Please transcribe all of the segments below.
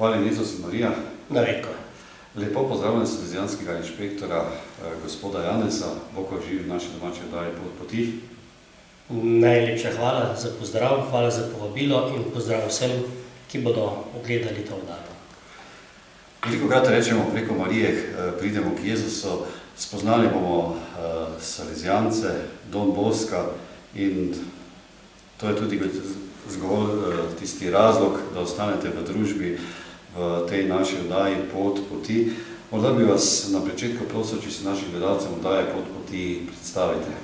Hvala Jezus in Marija. Naredko. Lepo pozdravljam Salezijanskega inšpektora eh, gospoda Janeza, Bog živi v naši domači oddaji Pot poti. Najlepša hvala za pozdrav, hvala za povabilo in pozdrav vsem, ki bodo ogledali to oddajo. Veliko krat rečemo preko Marije, eh, pridemo k Jezusu, spoznali bomo eh, Salezijance, Don Boska in to je tudi zgolj eh, tisti razlog, da ostanete v družbi v tej naši oddaji Pot poti. Morda bi vas na začetku prosil, če si našim gledalcem oddaje Pot poti predstavite.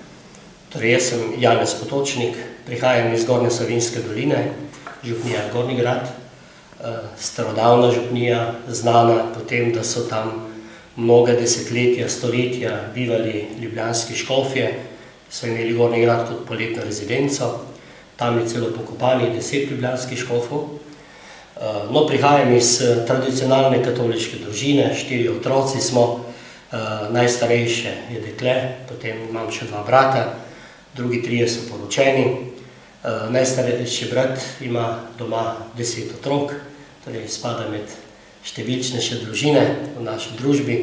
Torej, jaz sem Janez Potočnik, prihajam iz Gornje Savinske doline, župnija Gornji grad, starodavna župnija, znana po tem, da so tam mnoga desetletja, stoletja bivali ljubljanski škofje, so imeli Gornji grad kot poletno rezidenco, tam je celo pokopali deset ljubljanskih škofov. No, prihajam iz tradicionalne katoliške družine, štiri otroci smo, najstarejše je dekle, potem imam še dva brata, drugi trije so poročeni. Najstarejši brat ima doma deset otrok, torej spada med številčnejše družine v naši družbi.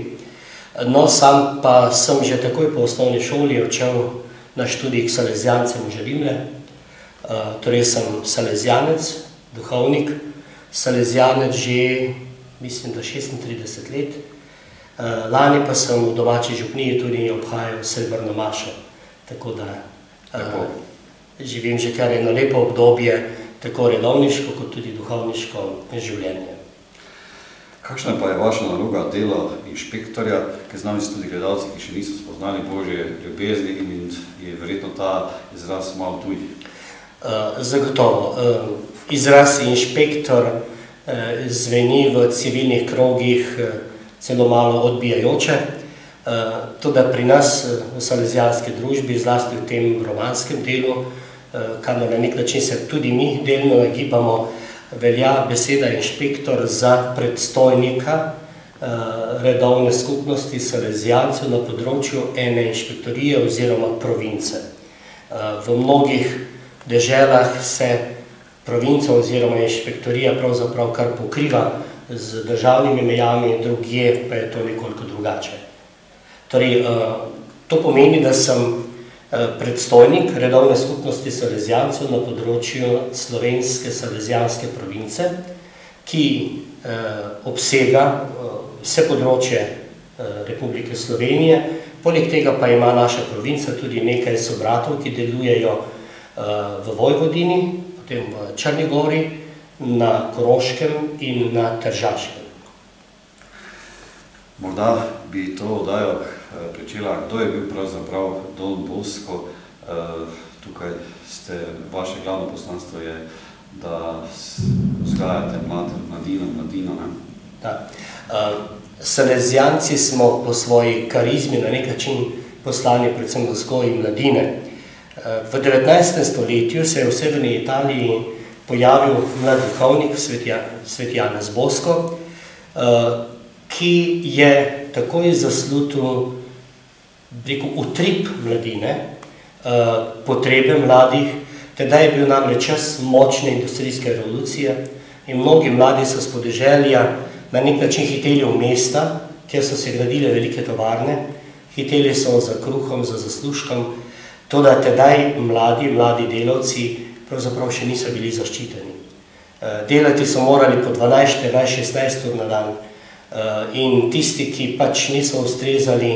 No, sam pa sem že takoj po osnovni šoli odšel na študij k Salezijancem v Želimlje. Torej sem Salezijanec, duhovnik, Salezijanec že, mislim, da 36 let. Lani pa sem v domači župniji tudi obhajal srebrno mašo, tako da živim že kar eno lepo obdobje, tako redovniško kot tudi duhovniško življenje. Kakšna pa je vaša naloga dela inšpektorja, ker z nami so tudi gledalci, ki še niso spoznali Božje ljubezni in je verjetno ta izraz malo tuj? Zagotovo. Izraz inšpektor zveni v civilnih krogih celo malo odbijajoče, toda pri nas v salezijanski družbi, zlasti v tem romanskem delu, kamor na neki način se tudi mi delno nagibamo, velja beseda inšpektor za predstojnika redovne skupnosti Salezijancev na področju ene inšpektorije oziroma province. V mnogih deželah se provinca oziroma inšpektorija pravzaprav kar pokriva z državnimi mejami, drugje pa je to nekoliko drugače. Torej, to pomeni, da sem predstojnik redovne skupnosti Salezijancev na področju slovenske salezijanske province, ki obsega vse področje Republike Slovenije, poleg tega pa ima naša provinca tudi nekaj sobratov, ki delujejo v Vojvodini, potem v Črni gori, na Koroškem in na Tržaškem. Morda bi to oddajo pričela, kdo je bil pravzaprav Don Bosco. Tukaj ste, vaše glavno poslanstvo je, da vzgajate mladino, mladino, ne? Da. Salezijanci smo po svoji karizmi na neki način poslani predvsem vzgoji mladine. V devetnajstem stoletju se je v severni Italiji pojavil mlad duhovnik, sveti Janez Bosko, ki je takoj zaslutil, rekel, utrip mladine, potrebe mladih, tedaj je bil namreč čas močne industrijske revolucije in mnogi mladi so s podeželja na neki način hiteli v mesta, kjer so se gradile velike tovarne, hiteli so za kruhom, za zaslužkom, toda tedaj mladi, mladi delavci pravzaprav še niso bili zaščiteni. Delati so morali po dvanajst, štirinajst, šestnajst ur na dan in tisti, ki pač niso ustrezali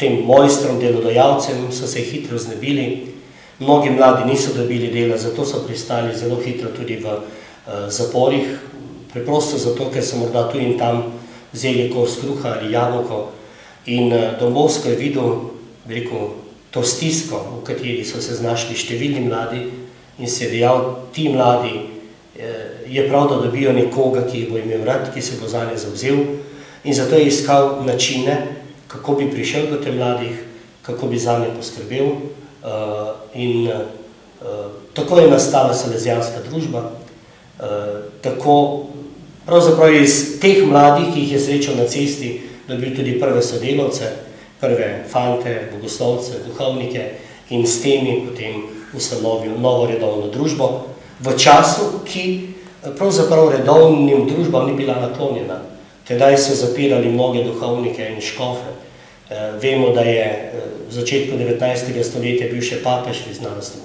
tem mojstrom, delodajalcem, so se hitro znebili. Mnogi mladi niso dobili dela, zato so pristali zelo hitro tudi v zaporih, preprosto zato, ker so morda tu in tam vzeli kos kruha ali jabolko. In don Bosco je videl, bi rekel, to stisko, v kateri so se znašli številni mladi, in si je dejal, ti mladi, je prav, da dobijo nekoga, ki jih bo imel rad, ki se bo zanje zavzel, in zato je iskal načine, kako bi prišel do teh mladih, kako bi zanje poskrbel. In tako je nastala salezijanska družba, tako pravzaprav iz teh mladih, ki jih je srečal na cesti, dobil tudi prve sodelavce, prve fante, bogoslovce, duhovnike in s temi potem ustanovil novo redovno družbo v času, ki pravzaprav redovnim družbam ni bila naklonjena. Tedaj so zapirali mnoge duhovnike in škofe. Vemo, da je v začetku devetnajstega stoletja bil še papež v izgnanstvu.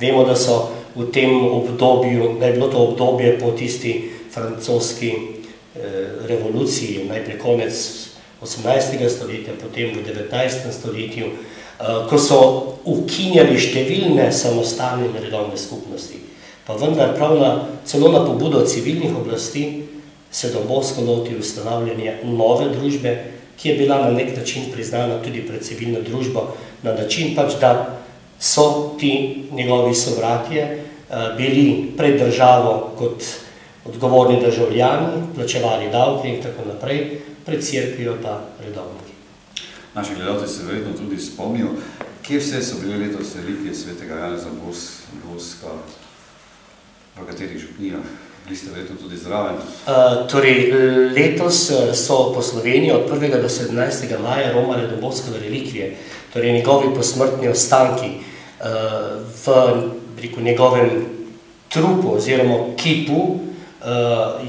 Vemo, da so v tem obdobju, da je bilo to obdobje po tisti francoski revoluciji, najprej konec osemnajstega stoletja, potem v devetnajstem stoletju, ko so ukinjali številne samostane in redovne skupnosti. Pa vendar prav na, celo na pobudo civilnih oblasti se don Bosco loti ustanavljanja nove družbe, ki je bila na neki način priznana tudi pred civilno družbo, na način pač, da so ti njegovi sovratje bili pred državo kot odgovorni državljani, plačevali davke in tako naprej, pred cerkvijo pa redovniki. Naši gledalci se verjetno tudi spomnijo, kje vse so bile letos relikvije svetega Janeza Boska? v katerih župnijah? Vi ste verjetno tudi zraven. Uh, torej, letos so po Sloveniji od 1. do 17. maja romale domovskove relikvije, torej njegovi posmrtni ostanki uh, v reku, njegovem trupu oziroma kipu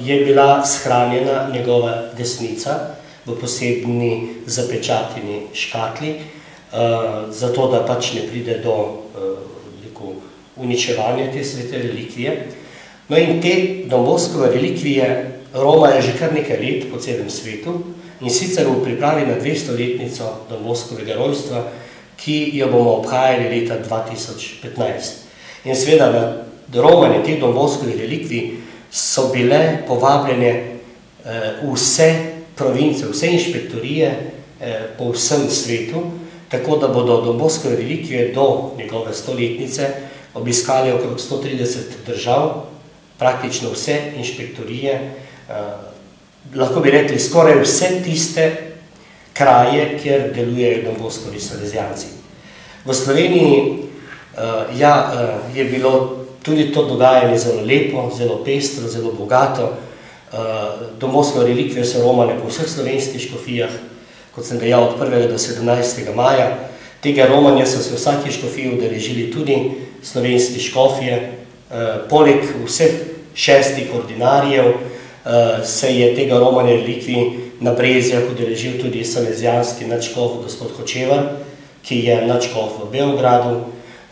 je bila shranjena njegova desnica v posebni zapečatini škatli, uh, zato da pač ne pride do reku, uničevanja te svete relikvije. No in te domovskove relikvije romajo že kar nekaj let po celem svetu in sicer v pripravi na 200-letnico domovskovega rojstva, ki jo bomo obhajali leta 2015. In seveda na romanje teh domovskovih relikvij so bile povabljene eh, vse province, vse inšpektorije eh, po vsem svetu, tako da bodo domovskove relikvije do njegove stoletnice obiskali okrog 130 držav, praktično vse inšpektorije, eh, lahko bi rekli skoraj vse tiste kraje, kjer delujejo domovskovi salezijanci. V Sloveniji ja, je bilo tudi to dogajanje zelo lepo, zelo pestro, zelo bogato. Domovske relikvije so romane po vseh slovenskih škofijah, kot sem dejal, od 1. do 17. maja. Tega romanja so se vsaki škofiji udeležili tudi slovenski škofije, Eh, poleg vseh šestih ordinarijev eh, se je tega romanja relikvi na Brezijah udeležil tudi salezijanski načkov gospod Hočevar, ki je načkov v Beogradu.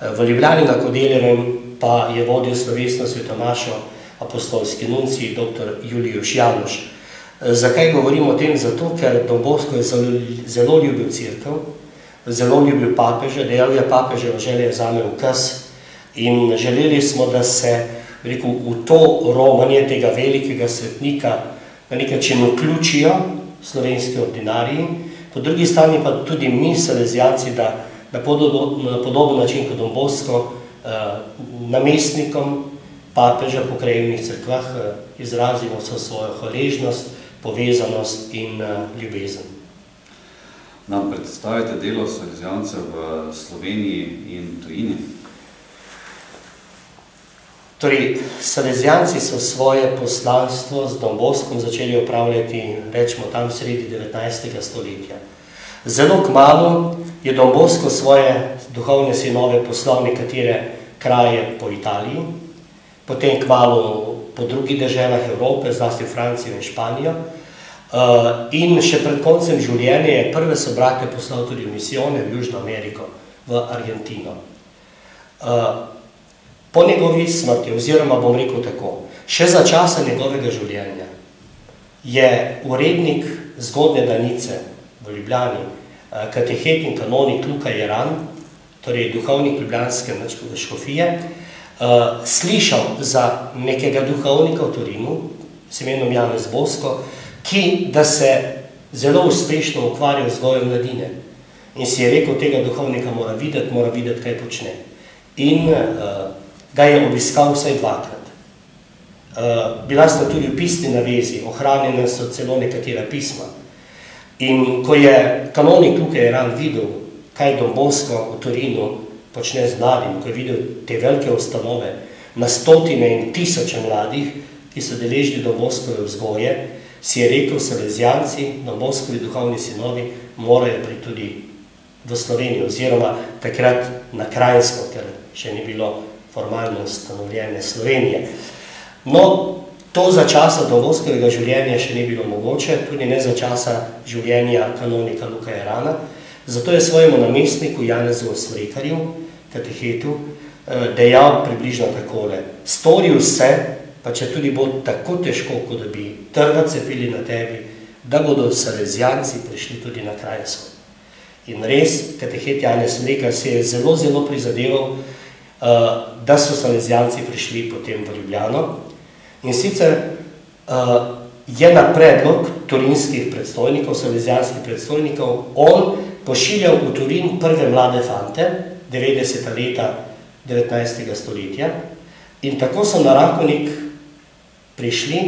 Eh, v Ljubljani na Kodeljevem pa je vodil slovesno svetomašo apostolski nuncij dr. Julijuš Januš. Zakaj govorim o tem? Zato, ker Dombovsko je zelo, zelo ljubil crkv, zelo ljubil papeža, dejal je papeževo želje zame ukaz, In želeli smo, da se rekel, v to romanje tega velikega svetnika na nek način vključijo slovenski ordinariji, po drugi strani pa tudi mi, salezijanci, da na podoben, na podoben način kot Dombosko eh, namestnikom papeža po krajevnih crkvah eh, izrazimo vso svojo hvaležnost, povezanost in eh, ljubezen. Nam predstavite delo salezijancev v Sloveniji in tujini? Torej, Salezijanci so svoje poslanstvo z Domboskom začeli upravljati, rečemo, tam sredi 19. stoletja. Zelo kmalo je Dombosko svoje duhovne sinove poslal nekatere kraje po Italiji, potem kmalo po drugih državah Evrope, zlasti Francijo in Španijo, eh, in še pred koncem življenja je prve sobrate poslal tudi v misijone v Južno Ameriko, v Argentino. Eh, Po njegovi smrti, oziroma bom rekel tako, še za časa njegovega življenja je urednik zgodne danice v Ljubljani, eh, katehet in kanonik Luka Jeran, torej duhovnik Ljubljanske škofije, eh, slišal za nekega duhovnika v Torinu, s imenom Janez Bosko, ki da se zelo uspešno ukvarja z gojem mladine. In si je rekel, tega duhovnika mora videti, mora videti, kaj počne. In uh, ga je obiskal vsaj dvakrat. Uh, bila sta tudi v pisni navezi, ohranjene so celo nekatera pisma. In ko je kanonik tukaj ran videl, kaj Don Bosco v Torinu počne z mladim, ko je videl te velike ustanove, na stotine in tisoče mladih, ki so deležili Don Boscove vzgoje, si je rekel, salezijanci, Don Boscovi duhovni sinovi, morajo pri tudi v Sloveniji, oziroma takrat na Krajinsko, ker še ni bilo formalno ustanovljene Slovenije. No, to za časa domovskega življenja še ni bilo mogoče, tudi ne za časa življenja kanonika Luka Jarana, zato je svojemu namestniku Janezu Osmrekarju, katehetu, eh, dejal približno takole. Stori vse, pa če tudi bo tako težko, kot da bi trva cepili na tebi, da bodo salezijanci prišli tudi na krajsko. In res, katehet Janez Mrekar se je zelo, zelo prizadeval, Eh, da so salezijanci prišli potem v Ljubljano. In sicer eh, je na predlog turinskih predstojnikov, salezijanskih predstojnikov, on pošiljal v Turin prve mlade fante, 90. leta 19. stoletja, in tako so na Rakonik prišli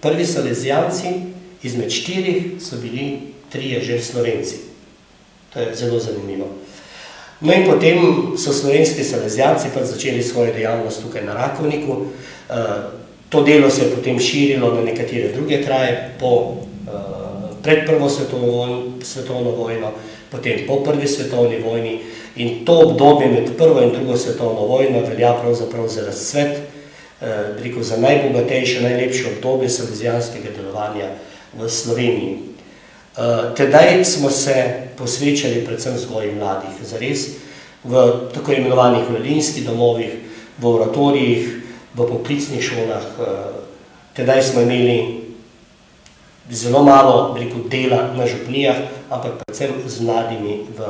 prvi salezijanci, izmed štirih so bili trije že slovenci. To je zelo zanimivo. No in potem so slovenski salezijanci pač začeli svojo dejavnost tukaj na Rakovniku. To delo se je potem širilo na nekatere druge kraje po, pred prvo svetovno, svetovno vojno, potem po prvi svetovni vojni in to obdobje med prvo in drugo svetovno vojno velja pravzaprav za razcvet, rekel, za najbogatejše, najlepše obdobje salezijanskega delovanja v Sloveniji. Tedaj smo se posvečali predvsem vzgoji mladih, zares v tako imenovanih mladinskih domovih, v oratorijih, v poklicnih šolah. Tedaj smo imeli zelo malo, rekel, dela na župnijah, ampak predvsem z mladimi v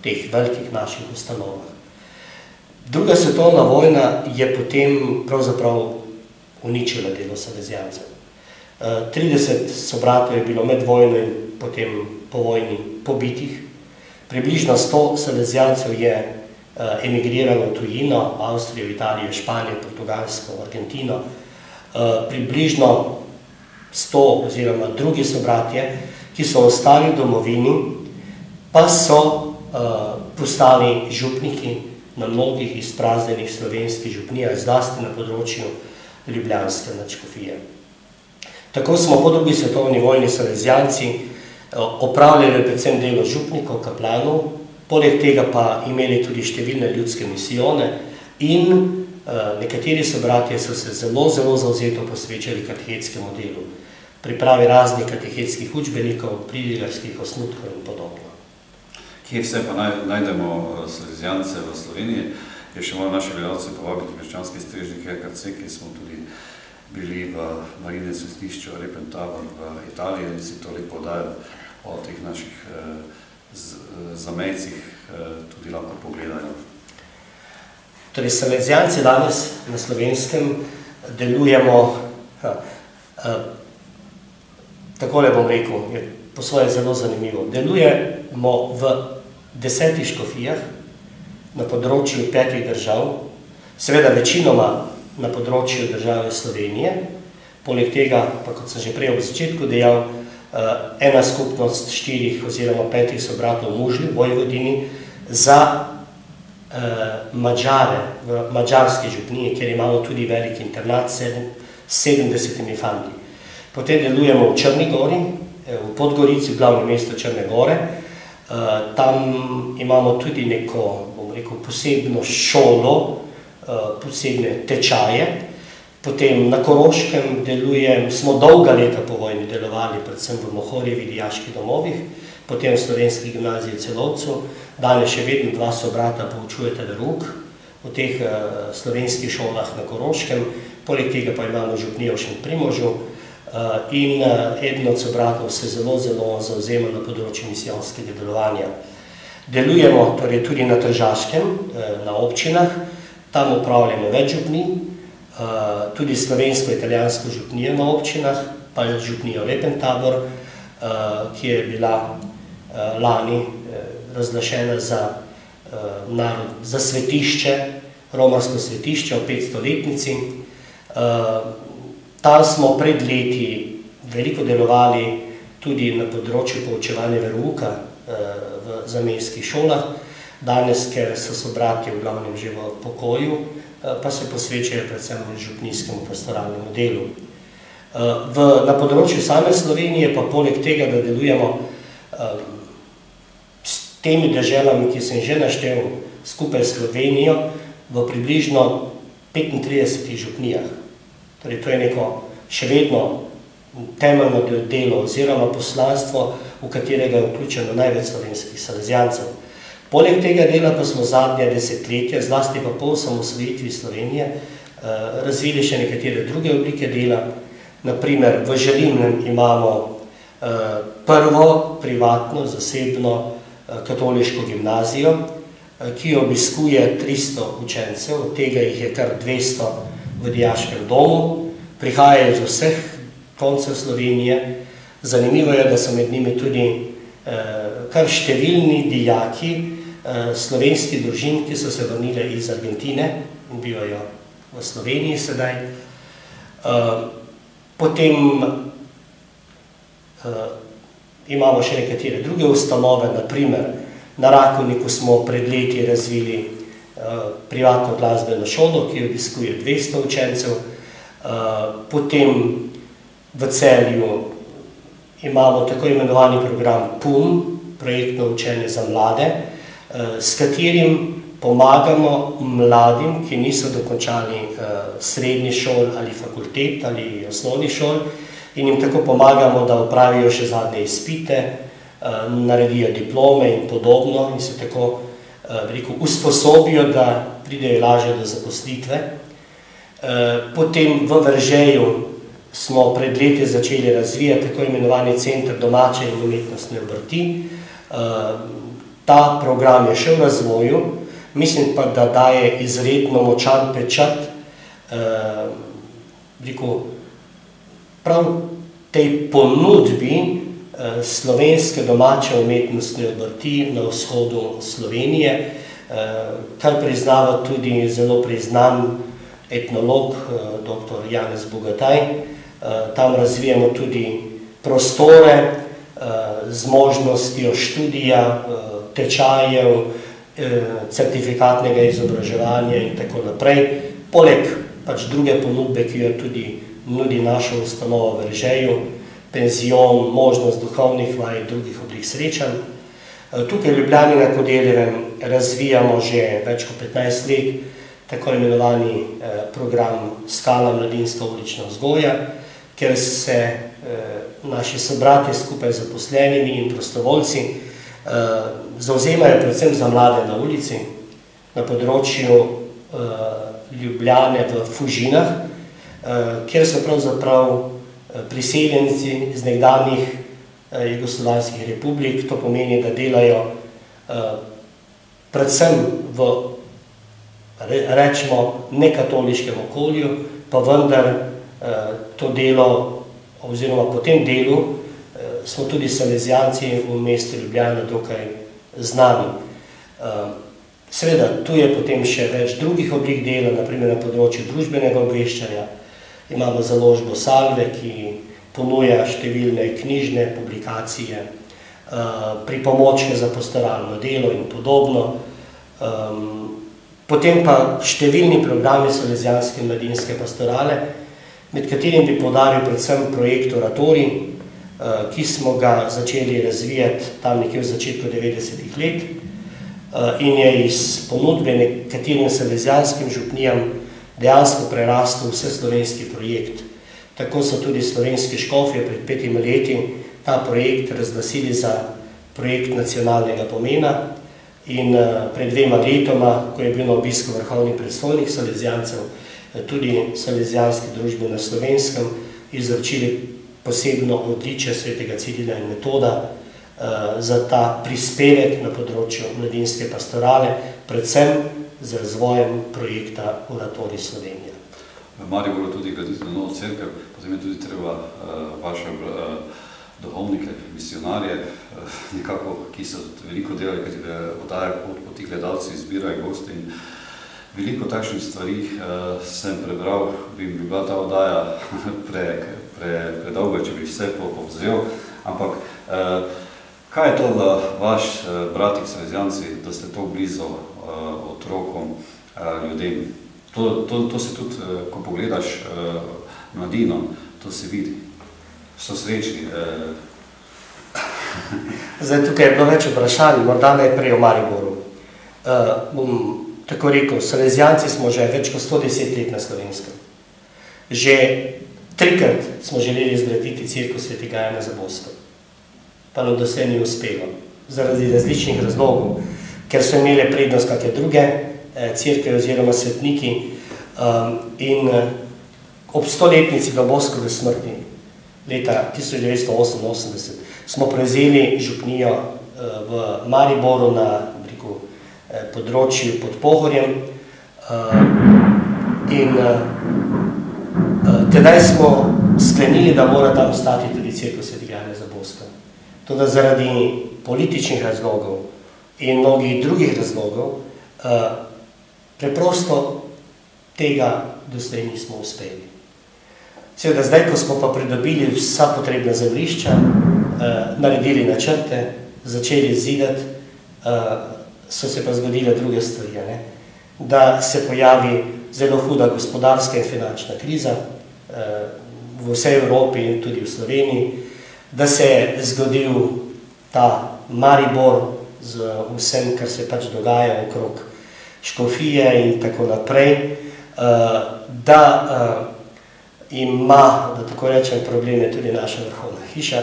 teh velikih naših ustanovah. Druga svetovna vojna je potem pravzaprav uničila delo salezijancev. Trideset sobratov je bilo med vojno in potem po vojni pobitih. Približno sto salezijancev je emigriralo v tujino, Avstrijo, Italijo, Španijo, Portugalsko, Argentino. Približno sto oziroma drugi sobratje, ki so ostali v domovini, pa so postali župniki na mnogih izpraznjenih slovenskih župnijah, zlasti na področju ljubljanske nadškofije. Tako smo po drugi svetovni vojni salezijanci opravljali predvsem delo župnikov, kaplanov, poleg tega pa imeli tudi številne ljudske misijone in nekateri sobratje so se zelo, zelo zavzeto posvečali katehetskemu delu, pripravi raznih katehetskih učbenikov, pridigarskih osnutkov in podobno. Kje vse pa najdemo salezijance v Sloveniji? Jaz še moram naše gledalce povabiti v Meščanski strežnik RKC, kjer smo tudi bili v Marijinem cvetlišču Repentabor v Italiji in si to lepo oddajo o teh naših zamejcih tudi lahko pogledajo. Torej salezijanci danes na Slovenskem delujemo, takole bom rekel, je po svoje zelo zanimivo. Delujemo v desetih škofijah na področju petih držav, seveda večinoma na področju države Slovenije, poleg tega pa, kot sem že prej ob začetku dejal, ena skupnost štirih oziroma petih sobratov v Mužlju, Vojvodini, za Madžare v madžarski župniji, kjer imamo tudi velik internat s sedemdesetimi fanti. Potem delujemo v Črni gori, v Podgorici, v glavnem mestu Črne gore. Tam imamo tudi neko, bom rekel, posebno šolo, posebne tečaje. Potem na Koroškem delujem, smo dolga leta po vojni delovali predvsem v Mohorjevi dijaških domovih, potem v Slovenski gimnaziji v Celovcu, danes še vedno dva sobrata poučujeta verouk v teh slovenskih šolah na Koroškem, poleg tega pa imamo župnijo še v Primožu in eden od sobratov se zelo, zelo zavzema na področju misijonskega delovanja. Delujemo torej tudi na Tržaškem, na občinah, tam opravljamo več župnij, tudi slovensko-italijansko župnijo na občinah, pa župnijo Repentabor, ki je bila lani razglašena za svetišče, romarsko svetišče ob petstoletnici. Tam smo pred leti veliko delovali tudi na področju poučevanja verouka v zamejskih šolah, danes, ker so sobratje v glavnem že v pokoju, pa se posvečajo predvsem župnijskemu pastoralnemu delu. V, na področju same Slovenije pa poleg tega, da delujemo s temi deželami, ki sem že naštel, skupaj s Slovenijo, v približno petintridesetih župnijah. Torej to je neko še vedno temeljno delo oziroma poslanstvo, v katerega je vključeno največ slovenskih salezijancev. Poleg tega dela pa smo zadnja desetletja, zlasti pa po osamosvojitvi Slovenije, razvili še nekatere druge oblike dela. Na primer v Želimnem imamo prvo privatno, zasebno katoliško gimnazijo, ki obiskuje tristo učencev, od tega jih je kar dvesto v dijaškem domu. Prihajajo iz vseh koncev Slovenije. Zanimivo je, da so med njimi tudi kar številni dijaki slovenskih družin, ki so se vrnile iz Argentine in bivajo v Sloveniji sedaj. Potem imamo še nekatere druge ustanove, na primer Na Rakovniku smo pred leti razvili privatno glasbeno šolo, ki obiskuje 200 učencev. Potem v celju imamo tako imenovani program PUM, projektno učenje za mlade, uh, s katerim pomagamo mladim, ki niso dokončali uh, srednji šol ali fakultet ali osnovni šol in jim tako pomagamo, da upravijo še zadnje izpite, uh, naredijo diplome in podobno in se tako rekel, usposobijo, da pridejo lažje do zaposlitve. Potem v Vržeju smo pred leti začeli razvijati tako imenovani center domače in umetnostne obrti. Ta program je še v razvoju, mislim pa, da daje izredno močan pečat eh, rekel, prav tej ponudbi eh, slovenske domače umetnostne obrti na vzhodu Slovenije, eh, kar priznava tudi zelo priznan etnolog, eh, dr. Janez Bogataj. Eh, tam razvijamo tudi prostore eh, z možnostjo študija, eh, tečajev, Eh, certifikatnega izobraževanja in tako naprej. Poleg pač druge ponudbe, ki jo tudi nudi naša ustanova v Režeju, penzion, možnost duhovnih vaj in drugih oblik srečanj. Eh, tukaj v Ljubljani na Kodeljevem razvijamo že več kot 15 let tako imenovani eh, program Skala mladinska ulična vzgoja, ker se naši sobrati skupaj z zaposlenimi in prostovoljci zauzemajo predvsem za mlade na ulici, na področju uh, Ljubljane v Fužinah, uh, kjer so pravzaprav priseljenci z nekdanjih jugoslovanskih republik, to pomeni, da delajo predvsem v re, rečemo nekatoliškem okolju, pa vendar to delo oziroma po tem delu smo tudi salezijanci v mestu Ljubljana dokaj znani. Ehm, seveda, tu je potem še več drugih oblik dela, naprimer na področju družbenega obveščanja. Imamo založbo Salve, ki ponuja številne knjižne publikacije, ehm, pripomočke za postaralno delo in podobno. Ehm, potem pa številni programi Salezijanske mladinske pastorale, med katerim bi podaril predvsem projekt Oratori, Eh, ki smo ga začeli razvijati tam nekje v začetku 90-ih let eh, in je iz ponudbe nekaterim salezijanskim župnijam dejansko prerastel vse slovenski projekt. Tako so tudi slovenski škofje pred petimi leti ta projekt razglasili za projekt nacionalnega pomena in eh, pred dvema letoma, ko je bil na obisku vrhovnih predstavnih salezijancev, tudi salezijanske družbe na slovenskem, izročili posebno odličje svetega Cirila in metoda uh, za ta prispevek na področju mladinske pastorale, predvsem z razvojem projekta Oratori Slovenija. V Mariboru tudi graditi na novo cerkev, potem je tudi treba uh, vaše uh, duhovnike, misionarje, nekako, ki so veliko delali, pot, poti gledalci, izbirajo gosti in veliko takšnih stvari uh, sem prebral, bi mi bila ta oddaja pre, pre, predolgo, če bi vse povzel, ampak eh, kaj je to za vaš eh, bratik Srezijanci, da ste to blizu eh, otrokom, eh, ljudem? To, to, to se tudi, eh, ko pogledaš eh, mladino, to se vidi. So srečni. Eh. Zdaj, tukaj je bilo več vprašanj, morda najprej o Mariboru. Uh, bom tako rekel, Salezijanci smo že več kot 110 let na Slovenskem. Že Trikrat smo želeli zgraditi crkvo svetega Jana Zaboska, pa nam doslej ni uspelo, zaradi različnih razlogov, ker so imele prednost kakšne druge eh, crkve oziroma svetniki um, in eh, ob stoletnici Zaboskove smrti leta 1988 smo prevzeli župnijo eh, v Mariboru na eh, področju pod Pohorjem uh, in uh, Tedaj smo sklenili, da mora tam ostati tudi crkva svetega Jana Zaboska. Tudi zaradi političnih razlogov in mnogih drugih razlogov preprosto tega doslej nismo uspeli. Seveda, zdaj, ko smo pa pridobili vsa potrebna zemljišča, naredili načrte, začeli zidati, so se pa zgodile druge stvari. Ne? Da se pojavi zelo huda gospodarska in finančna kriza v vsej Evropi in tudi v Sloveniji, da se je zgodil ta Maribor z vsem, kar se pač dogaja okrog škofije in tako naprej, da ima, da tako rečem, probleme tudi naša vrhovna hiša,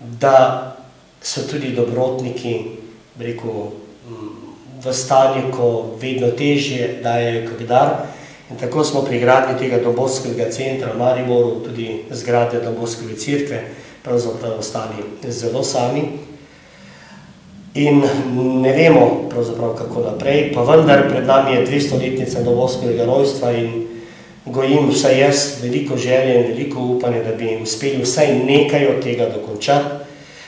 da so tudi dobrotniki, rekel, v stanju, ko vedno težje dajejo kot dar. In tako smo pri gradnji tega Dobovskega centra v Mariboru, tudi zgrade Dobovskega cerkve, pravzaprav ostali zelo sami. In ne vemo pravzaprav kako naprej, pa vendar pred nami je 200-letnica Dobovskega rojstva in gojim vsaj jaz veliko želje in veliko upanje, da bi uspeli vsaj nekaj od tega dokončati.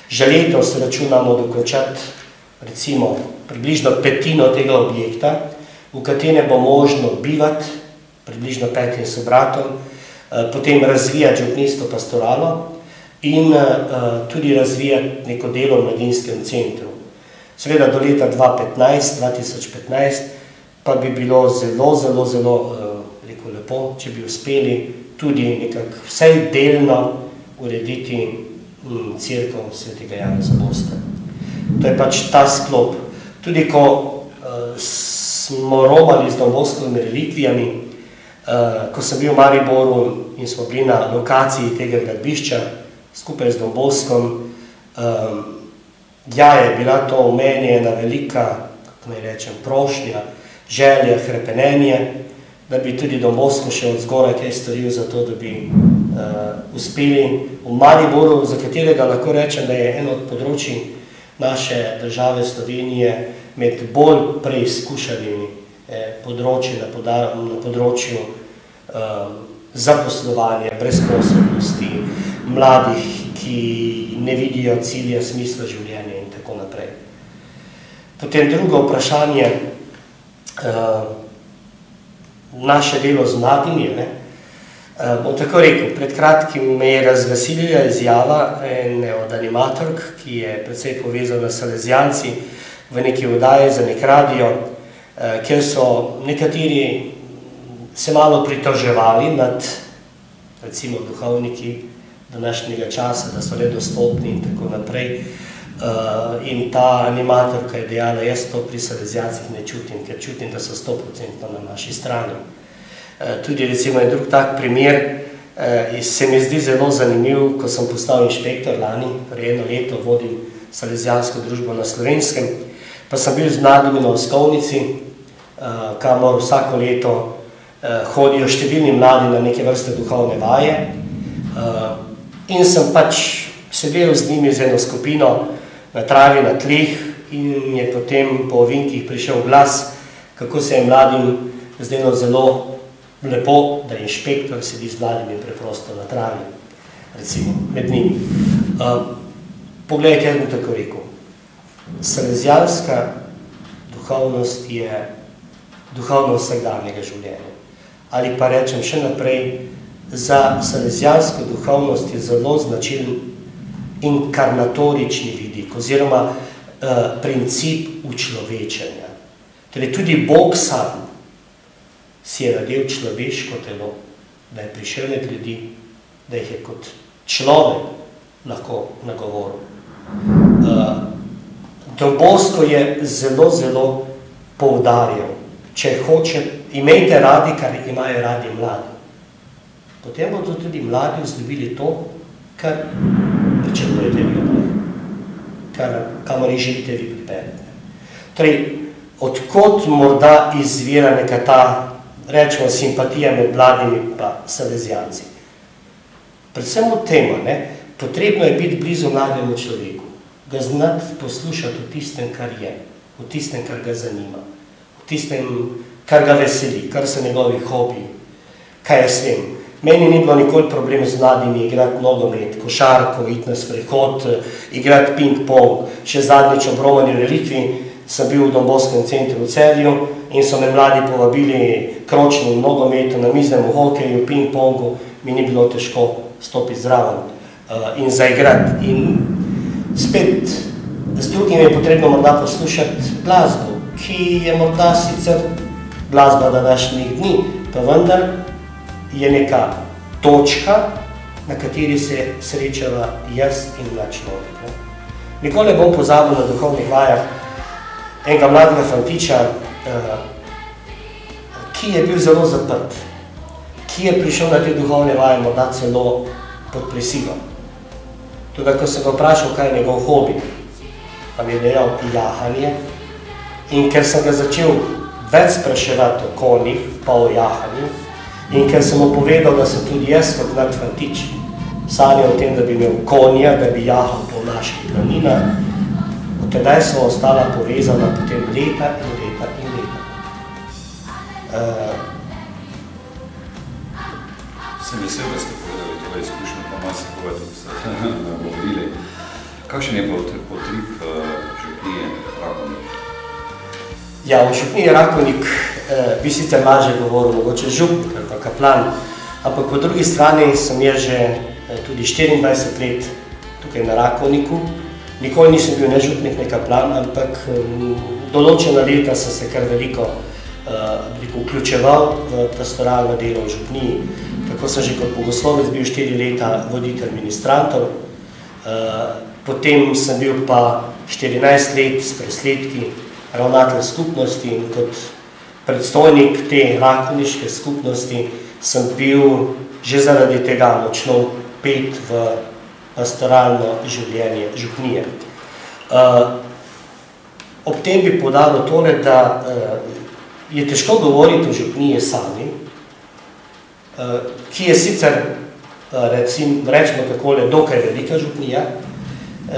Že letos računamo dokončati recimo približno petino tega objekta, v katerem bo možno bivati, približno petim sobratom, eh, potem razvijati župnijsko pastoralo in eh, tudi razvijati neko delo v mladinskem centru. Seveda do leta 2015, 2015 pa bi bilo zelo, zelo, zelo eh, rekel, lepo, če bi uspeli tudi nekako vsej delno urediti Mm, crkvo svetega Jana Zaboska. To je pač ta sklop. Tudi ko uh, smo romali z domovskimi relikvijami, uh, ko sem bil v Mariboru in smo bili na lokaciji tega gradbišča skupaj z domovskom, um, ja, je bila to v meni ena velika, kako naj rečem, prošnja, želja, hrepenenje, da bi tudi domovsko še od zgoraj kaj storil za to, da bi uh, uspeli v Mariboru, za katerega lahko rečem, da je eno od področji naše države Slovenije med bolj preizkušanimi eh, področji na, poda, na področju uh, zaposlovanja, brezposobnosti, mladih, ki ne vidijo cilja, smisla življenja in tako naprej. Potem drugo vprašanje, uh, naše delo z mladimi, ne, bom tako rekel, pred kratkim me je razveselila izjava ene od animatork, ki je predvsej povezana s Salezijanci v neki vdaji za nek radio, uh, kjer so nekateri se malo pritoževali nad recimo duhovniki današnjega časa, da so nedostopni in tako naprej. Uh, in ta animatorka je dejala, jaz to pri Salezijancih ne čutim, ker čutim, da so 100% na naši strani. Eh, tudi recimo je drug tak primer, eh, se mi zdi zelo zanimiv, ko sem postal inšpektor lani, torej eno leto vodim Salezijansko družbo na Slovenskem, pa sem bil z mladimi na Oskovnici, eh, kamor vsako leto hodijo številni mladi na neke vrste duhovne vaje in sem pač sedel z njimi z eno skupino na travi, na tleh in je potem po ovinkih prišel glas, kako se je mladim zdelo zelo lepo, da inšpektor sedi z mladimi preprosto na travi, recimo, med njimi. Uh, poglejte, jaz bom tako rekel. Salezijanska duhovnost je duhovnost vsakdanjega življenja. Ali pa rečem še naprej, za salezijansko duhovnost je zelo značilen inkarnatorični vidik oziroma uh, princip učlovečenja. Torej tudi Bog sam si je radil človeško telo, da je prišel med ljudi, da jih je kot človek lahko nagovoril. Uh, Dobosko je zelo, zelo poudarjal, če hoče, imejte radi, kar imajo radi mladi. Potem bodo tudi mladi vzljubili to, kar pričakujete vi od njih, kar, kamor jih želite vi pripeljati. Torej, odkot morda izvira neka ta rečemo, simpatija med mladimi pa salezijanci. Predvsem v tema, ne, potrebno je biti blizu mlademu človeku, ga znati poslušati v tistem, kar je, v tistem, kar ga zanima, v tistem, kar ga veseli, kar so njegovi hobi, kaj jaz vem. Meni ni bilo nikoli problem z mladimi igrati nogomet, košarko, iti na sprehod, igrati ping-pong, še zadnjič ob romanju relikvi, sem bil v Dombovskem centru v Celju in so me mladi povabili kročni v nogometu, na miznem hokeju, ping-pongu, mi ni bilo težko stopiti zraven uh, in zaigrati. In spet z drugim je potrebno morda poslušati glasbo, ki je morda sicer glasba današnjih dni, pa vendar je neka točka, na kateri se srečava jaz in mlad človek. Ne. Nikoli ne bom pozabil na duhovnih vajah enega mladega fantiča, ki je bil zelo zaprt, ki je prišel na te duhovne vaje morda celo pod prisilom. Tudi, ko sem ga vprašal, kaj je njegov hobi, pa mi je dejal jahanje. In ker sem ga začel več spraševati o konjih, pa o jahanju, in ker sem mu povedal, da sem tudi jaz kot mlad fantič sanjal o tem, da bi imel konja, da bi jahal po naših planinah, od tedaj so ostala povezana potem leta in leta. Uh, sem vesel, da ste povedali tvoje izkušnje, pa malo se koga tudi nagovorili. Kakšen je potrib uh, župnije Rakovnik? Ja, v župniji Rakovnik uh, bi sicer lažje govoril, mogoče župnik ali pa kaplan, ampak po drugi strani sem jaz že uh, tudi 24 let tukaj na Rakovniku. Nikoli nisem bil ne župnik, ne kaplan, ampak um, določena leta sem se kar veliko uh, vključeval v pastoralno delo v župniji. Tako sem že kot bogoslovec bil štiri leta voditelj ministrantov, uh, potem sem bil pa 14 let s presledki ravnatelj skupnosti in kot predstojnik te rakovniške skupnosti sem bil že zaradi tega močno pet v pastoralno življenje župnije. Uh, ob tem bi podalo tole, da uh, je težko govoriti o župnije sami, uh, ki je sicer, uh, recim, rečemo takole, dokaj velika župnija, uh,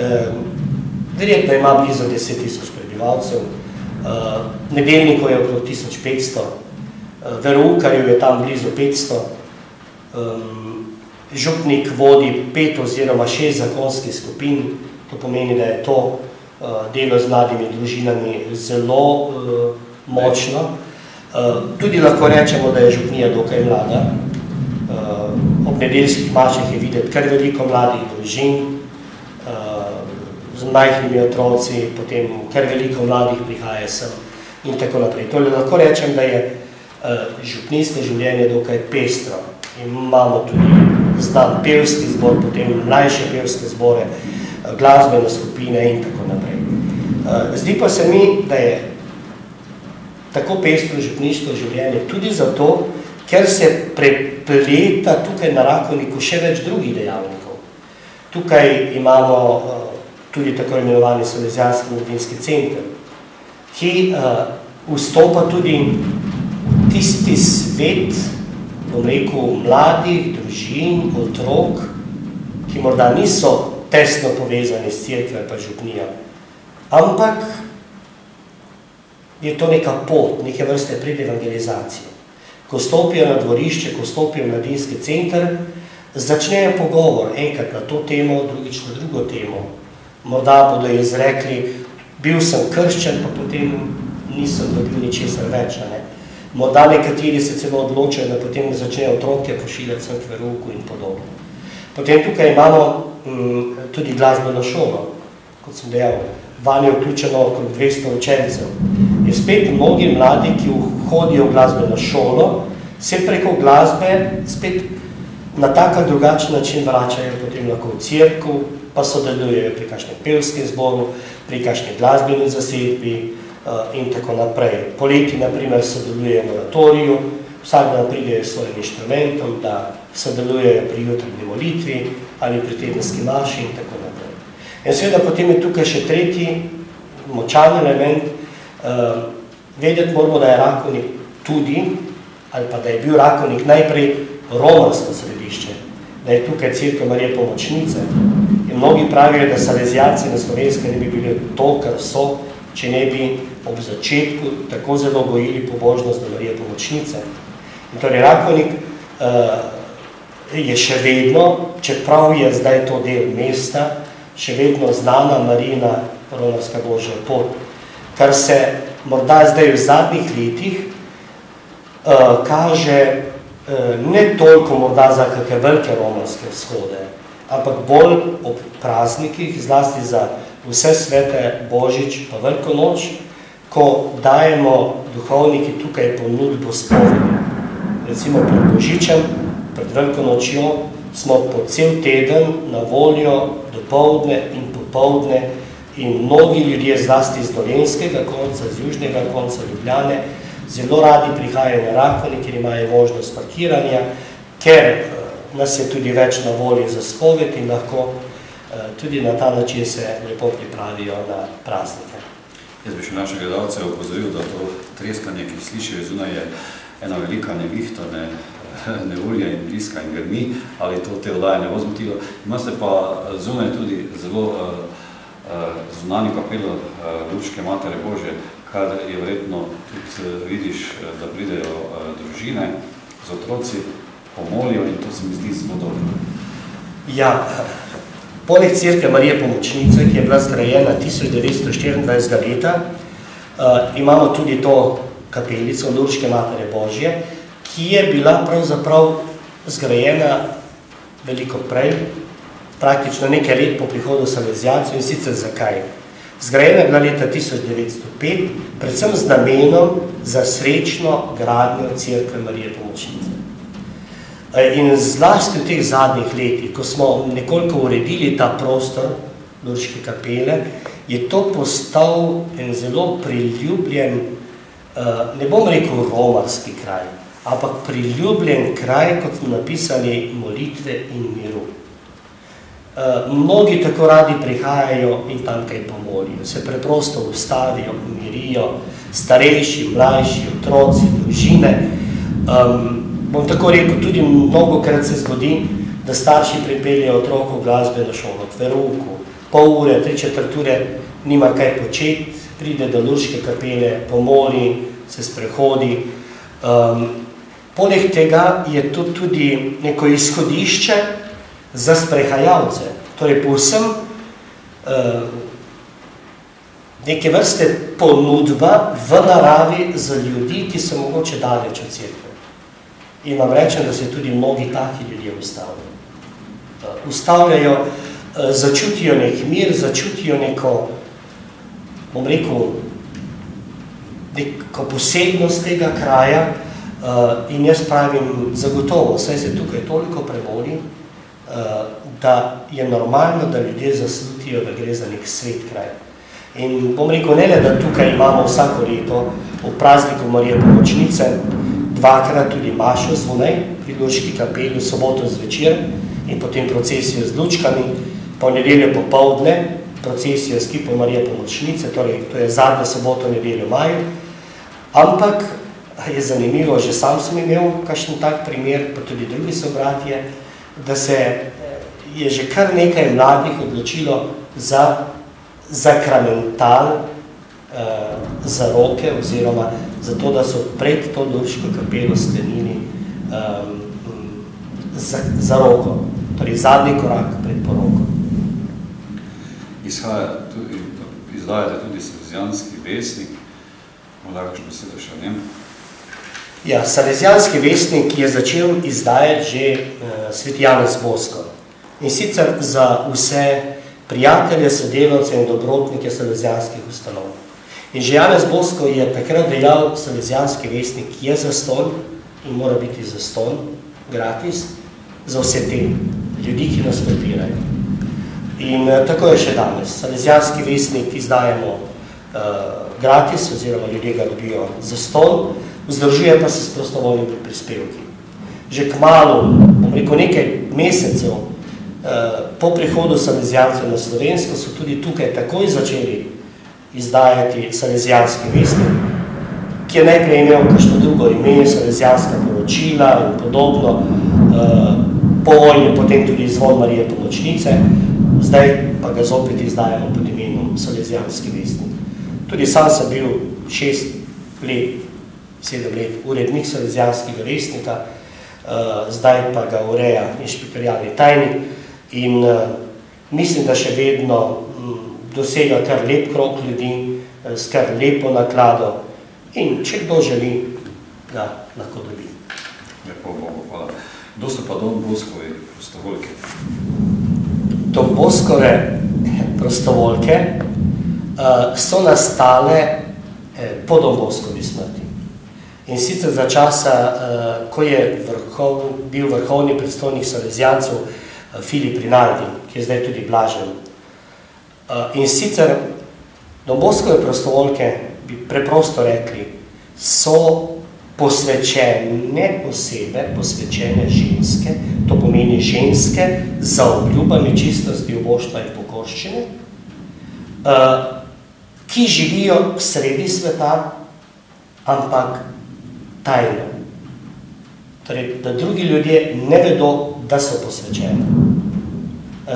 verjetno ima blizu 10 tisoč prebivalcev, nedeljnikov je okrog 1500, uh, veroukarjev je tam blizu 500, um, župnik vodi pet oziroma šest zakonskih skupin, to pomeni, da je to delo z mladimi družinami zelo močno. Uh, tudi lahko rečemo, da je župnija dokaj mlada. Uh, ob nedeljskih mačih je videti kar veliko mladih družin, uh, z majhnimi otroci, potem kar veliko mladih prihaja sem in tako naprej. Torej lahko rečem, da je župnijsko življenje dokaj pestro. Imamo tudi znan pevski zbor, potem mlajše pevske zbore, eh, glasbene skupine in tako naprej. Eh, zdi pa se mi, da je tako pestro župniško življenje tudi zato, ker se prepleta tukaj na Rakovniku še več drugih dejavnikov. Tukaj imamo eh, tudi tako imenovani Salesijanski mladinski center, ki vstopa tudi tisti svet, bom rekel, mladih, družin, otrok, ki morda niso tesno povezani s cerkve pa župnijo, ampak je to neka pot, neke vrste pred evangelizacijo. Ko stopijo na dvorišče, ko stopijo na mladinski center, začnejo pogovor, enkrat na to temo, drugič na drugo temo. Morda bodo izrekli, bil sem krščen, pa potem nisem dobil ničesar več. Ne? Morda nekateri se celo odločajo, da potem začnejo otroke pošiljati sem k veruku in podobno. Potem tukaj imamo m, tudi glasbeno šolo, kot sem dejal, vanje vključeno okrog 200 učencev. Je spet mnogi mladi, ki hodijo v glasbeno šolo, se preko glasbe spet na tak ali drugačen način vračajo potem lahko v cirku, pa sodelujejo pri kakšnem pevskem zboru, pri kakšni glasbeni zasedbi, Eh, in tako naprej. Poleti, na primer, sodelujejo v oratoriju, vsak dan pridejo s svojim inštrumentom, da sodelujejo pri jutranji molitvi ali pri tedenski maši in tako naprej. In seveda potem je tukaj še tretji močan element, uh, vedeti moramo, da je Rakovnik tudi, ali pa da je bil Rakovnik najprej romansko središče, da je tukaj Cirka Marije Pomočnice. In mnogi pravijo, da Salesijanci na Slovenske ne bi bili to, kar so, če ne bi ob začetku tako zelo gojili pobožnost do Marije Pomočnice. In torej Rakovnik uh, je še vedno, čeprav je zdaj to del mesta, še vedno znana Marina Ronovska Božja pot, kar se morda zdaj v zadnjih letih uh, kaže uh, ne toliko morda za kakve velike romanske shode, ampak bolj ob praznikih, zlasti za vse svete Božič pa veliko noč, ko dajemo duhovniki tukaj ponudbo spovedi. Recimo pred Božičem, pred veliko nočjo, smo po cel teden na voljo do povdne in popovdne in mnogi ljudje zlasti iz dolenskega konca, z južnega konca Ljubljane, zelo radi prihajajo na Rakoni, ker imajo možnost parkiranja, ker eh, nas je tudi več na voljo za spoved in lahko eh, tudi na ta način se lepo pripravijo na praznike. Jaz bi še naše gledalce opozoril, da to treskanje, ki slišijo zunaj, je ena velika nevihta, ne, neurja in bliska in grmi, ali to te vdaje ne bo zmotilo. Imate pa zunaj tudi zelo uh, uh, zunani kapelo Luške Matere Bože, kar je vredno tudi vidiš, da pridejo družine z otroci, pomolijo in to se mi zdi zelo dobro. Ja, Poleg crkve Marije Pomočnice, ki je bila zgrajena 1924 leta, imamo tudi to kapelico Lurške Matere Božje, ki je bila pravzaprav zgrajena veliko prej, praktično nekaj let po prihodu Salezijacov in sicer zakaj. Zgrajena je bila leta 1905, predvsem z namenom za srečno gradnjo crkve Marije Pomočnice. Eh, in zlasti v teh zadnjih letih, ko smo nekoliko uredili ta prostor Lurške kapele, je to postal en zelo priljubljen, eh, ne bom rekel romarski kraj, ampak priljubljen kraj, kot smo napisali, molitve in miru. Eh, mnogi tako radi prihajajo in tam kaj pomolijo, se preprosto ustavijo, umirijo, starejši, mlajši, otroci, družine, um, bom tako rekel, tudi mnogo krat se zgodi, da starši pripeljejo otroko v glasbeno šolo, k veruku, pol ure, tri četrt ure, nima kaj početi, pride do Lurške kapele, pomoli, se sprehodi. Um, poleg tega je to tudi neko izhodišče za sprehajalce, torej povsem uh, neke vrste ponudba v naravi za ljudi, ki so mogoče daleč od cerkve. In vam rečem, da se tudi mnogi taki ljudje ustavljajo. Ustavljajo, eh, začutijo nek mir, začutijo neko, bom rekel, neko posebnost tega kraja eh, in jaz pravim zagotovo, saj se tukaj toliko premoli, eh, da je normalno, da ljudje zaslutijo, da gre za nek svet kraj. In bom rekel, ne le, da tukaj imamo vsako leto v prazniku Marije Pomočnice, dvakrat tudi mašo zvonaj pri Lučki kapeli v soboto zvečer in potem procesijo z lučkami, po nedeljo popovdne, procesijo s kipo Marije Pomočnice, torej to je zadnja soboto nedeljo maju. Ampak je zanimivo, že sam sem imel kakšen tak primer, pa tudi drugi so bratje, da se je že kar nekaj mladih odločilo za zakramental uh, za roke oziroma zato da so pred to Lurško kapelo sklenili um, za, za roko, torej zadnji korak pred poroko. Izhaja tudi, izdajate tudi Salezijanski vesnik, morda kakšno besedo še njem? Ja, Salezijanski vesnik je začel izdajati že uh, svet Janez Bosko. In sicer za vse prijatelje, sodelavce in dobrotnike Salezijanskih ustanov. In že Janez Bosko je takrat dejal, Salezijanski vesnik je zaston in mora biti zaston, gratis, za vse te ljudi, ki nas podpirajo. In uh, tako je še danes. Salezijanski vesnik izdajamo uh, gratis, oziroma ljudje ga dobijo zaston, vzdržuje pa se s prostovoljnimi prispevki. Že k malu, bom rekel nekaj mesecev, uh, po prihodu Salezijancev na Slovensko so tudi tukaj takoj začeli izdajati Salezijanski vestnik, ki je najprej imel kakšno drugo ime, Salezijanska poročila in podobno, uh, po vojni potem tudi izvod Marije Pomočnice, zdaj pa ga zopet izdajamo pod imenom Salezijanski vestnik. Tudi sam sem bil šest let, sedem let urednik Salezijanskega vestnika, uh, zdaj pa ga ureja inšpektorijalni tajnik in uh, mislim, da še vedno dosega kar lep krok ljudi, eh, s kar lepo naklado in če kdo želi, ga lahko dobi. Lepo Bogu, hvala. Kdo so pa Don Boskovi prostovoljke? Don Boskove prostovoljke so nastale eh, po Domboskovi smrti. In sicer za časa, uh, ko je vrhov, bil vrhovni predstavnik Salezijancev uh, Filip Rinaldi, ki je zdaj tudi blažen. Uh, in sicer Domboskove prostovoljke bi preprosto rekli, so posvečene osebe, posvečene ženske, to pomeni ženske za obljubami čistosti, oboštva in pokoščine, ki živijo sredi sveta, ampak tajno. Torej, da drugi ljudje ne vedo, da so posvečene. Uh,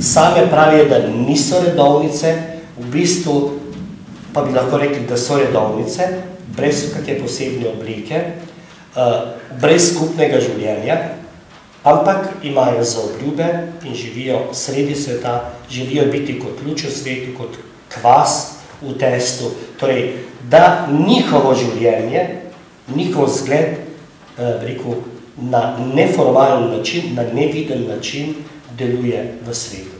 same pravijo, da niso redovnice, v bistvu pa bi lahko rekli, da so redovnice, brez kakšne posebne oblike, uh, brez skupnega življenja, ampak imajo za obljube in živijo sredi sveta, želijo biti kot luč v svetu, kot kvas v testu, torej, da njihovo življenje, njihov zgled, uh, rekel, na neformalen način, na neviden način deluje v svetu.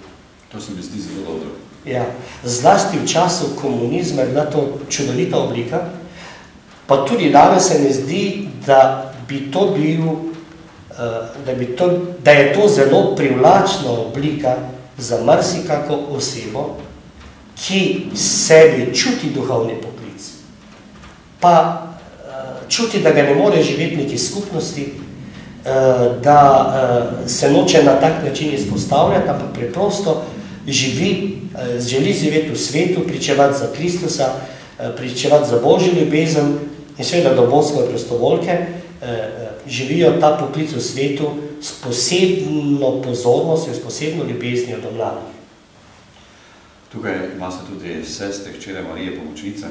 To se mi zdi zelo dobro. Ja, zlasti v času komunizma je bila to čudovita oblika, Pa tudi danes se mi zdi, da bi to bil, eh, da, bi to, da je to zelo privlačna oblika za marsikako osebo, ki sebi čuti duhovni poklic, pa eh, čuti, da ga ne more živeti neki skupnosti, eh, da se noče na tak način izpostavljati, ampak preprosto živi, želi živeti v svetu, pričevati za Kristusa, pričevati za Božjo ljubezen, In seveda dobovske prostovoljke eh, eh, živijo ta poklic v svetu s posebno pozornostjo, s posebno ljubeznijo do mladih. Tukaj imate tudi sestre hčere Marije Pomočnice.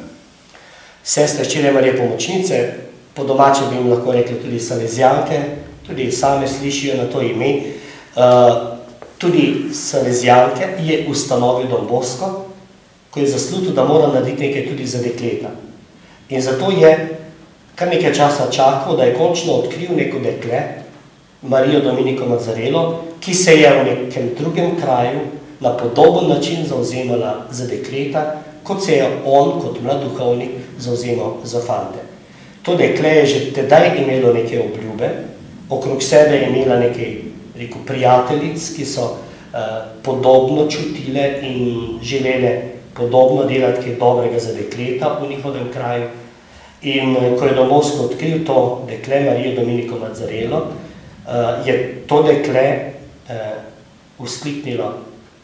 Sestre hčere Marije Pomočnice, po domače bi jim lahko rekli tudi Salezijanke, tudi same slišijo na to ime. Uh, tudi Salezijanke je ustanovil Don Bosko, ko je zaslutil, da mora narediti nekaj tudi za dekleta. In zato je kar nekaj časa čakal, da je končno odkril neko dekle, Marijo Dominiko Mazzarelo, ki se je v nekem drugem kraju na podoben način zauzemala za dekleta, kot se je on kot mlad duhovnik zauzemal za fante. To dekle je že tedaj imelo neke obljube, okrog sebe je imela nekaj rekel, prijateljic, ki so uh, podobno čutile in želele podobno delati kaj dobrega za dekleta v njihovem kraju. In eh, ko je Domosko odkril to dekle, Marijo Dominiko Mazzarelo, uh, je to dekle uh, uskliknilo,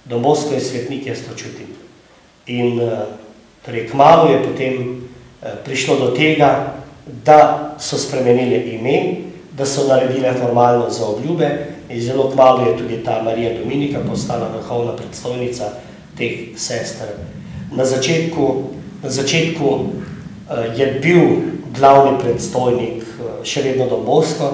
Domosko je svetnik, jaz to čutim. In uh, torej, kmalo je potem prišlo do tega, da so spremenili ime, da so naredile formalno za obljube in zelo kmalo je tudi ta Marija Dominika postala vrhovna predstavnica teh sester. Na začetku, na začetku Eh, je bil glavni predstojnik eh, še vedno Dombosko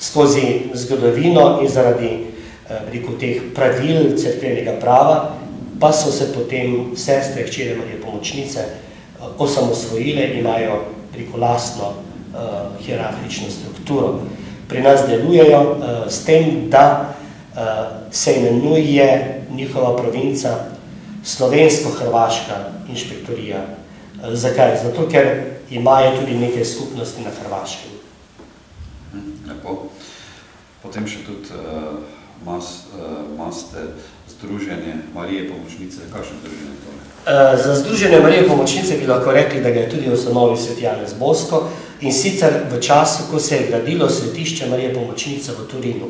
skozi zgodovino in zaradi eh, rekel, teh pravil crkvenega prava, pa so se potem sestre, hčere Marije pomočnice, osamosvojile imajo rekel, lastno uh, hierarhično strukturo. Pri nas delujejo uh, s tem, da uh, se imenuje njihova provinca Slovensko-Hrvaška inšpektorija Zakaj? Zato, ker imajo tudi neke skupnosti na Hrvaškem. Hm, lepo. Potem še tudi uh, mas, uh, maste Združenje Marije Pomočnice. Kakšno združenje to je? Uh, za Združenje Marije Pomočnice bi lahko rekli, da ga je tudi ustanovil svet Janez Bosko in sicer v času, ko se je gradilo svetišče Marije Pomočnice v Turinu.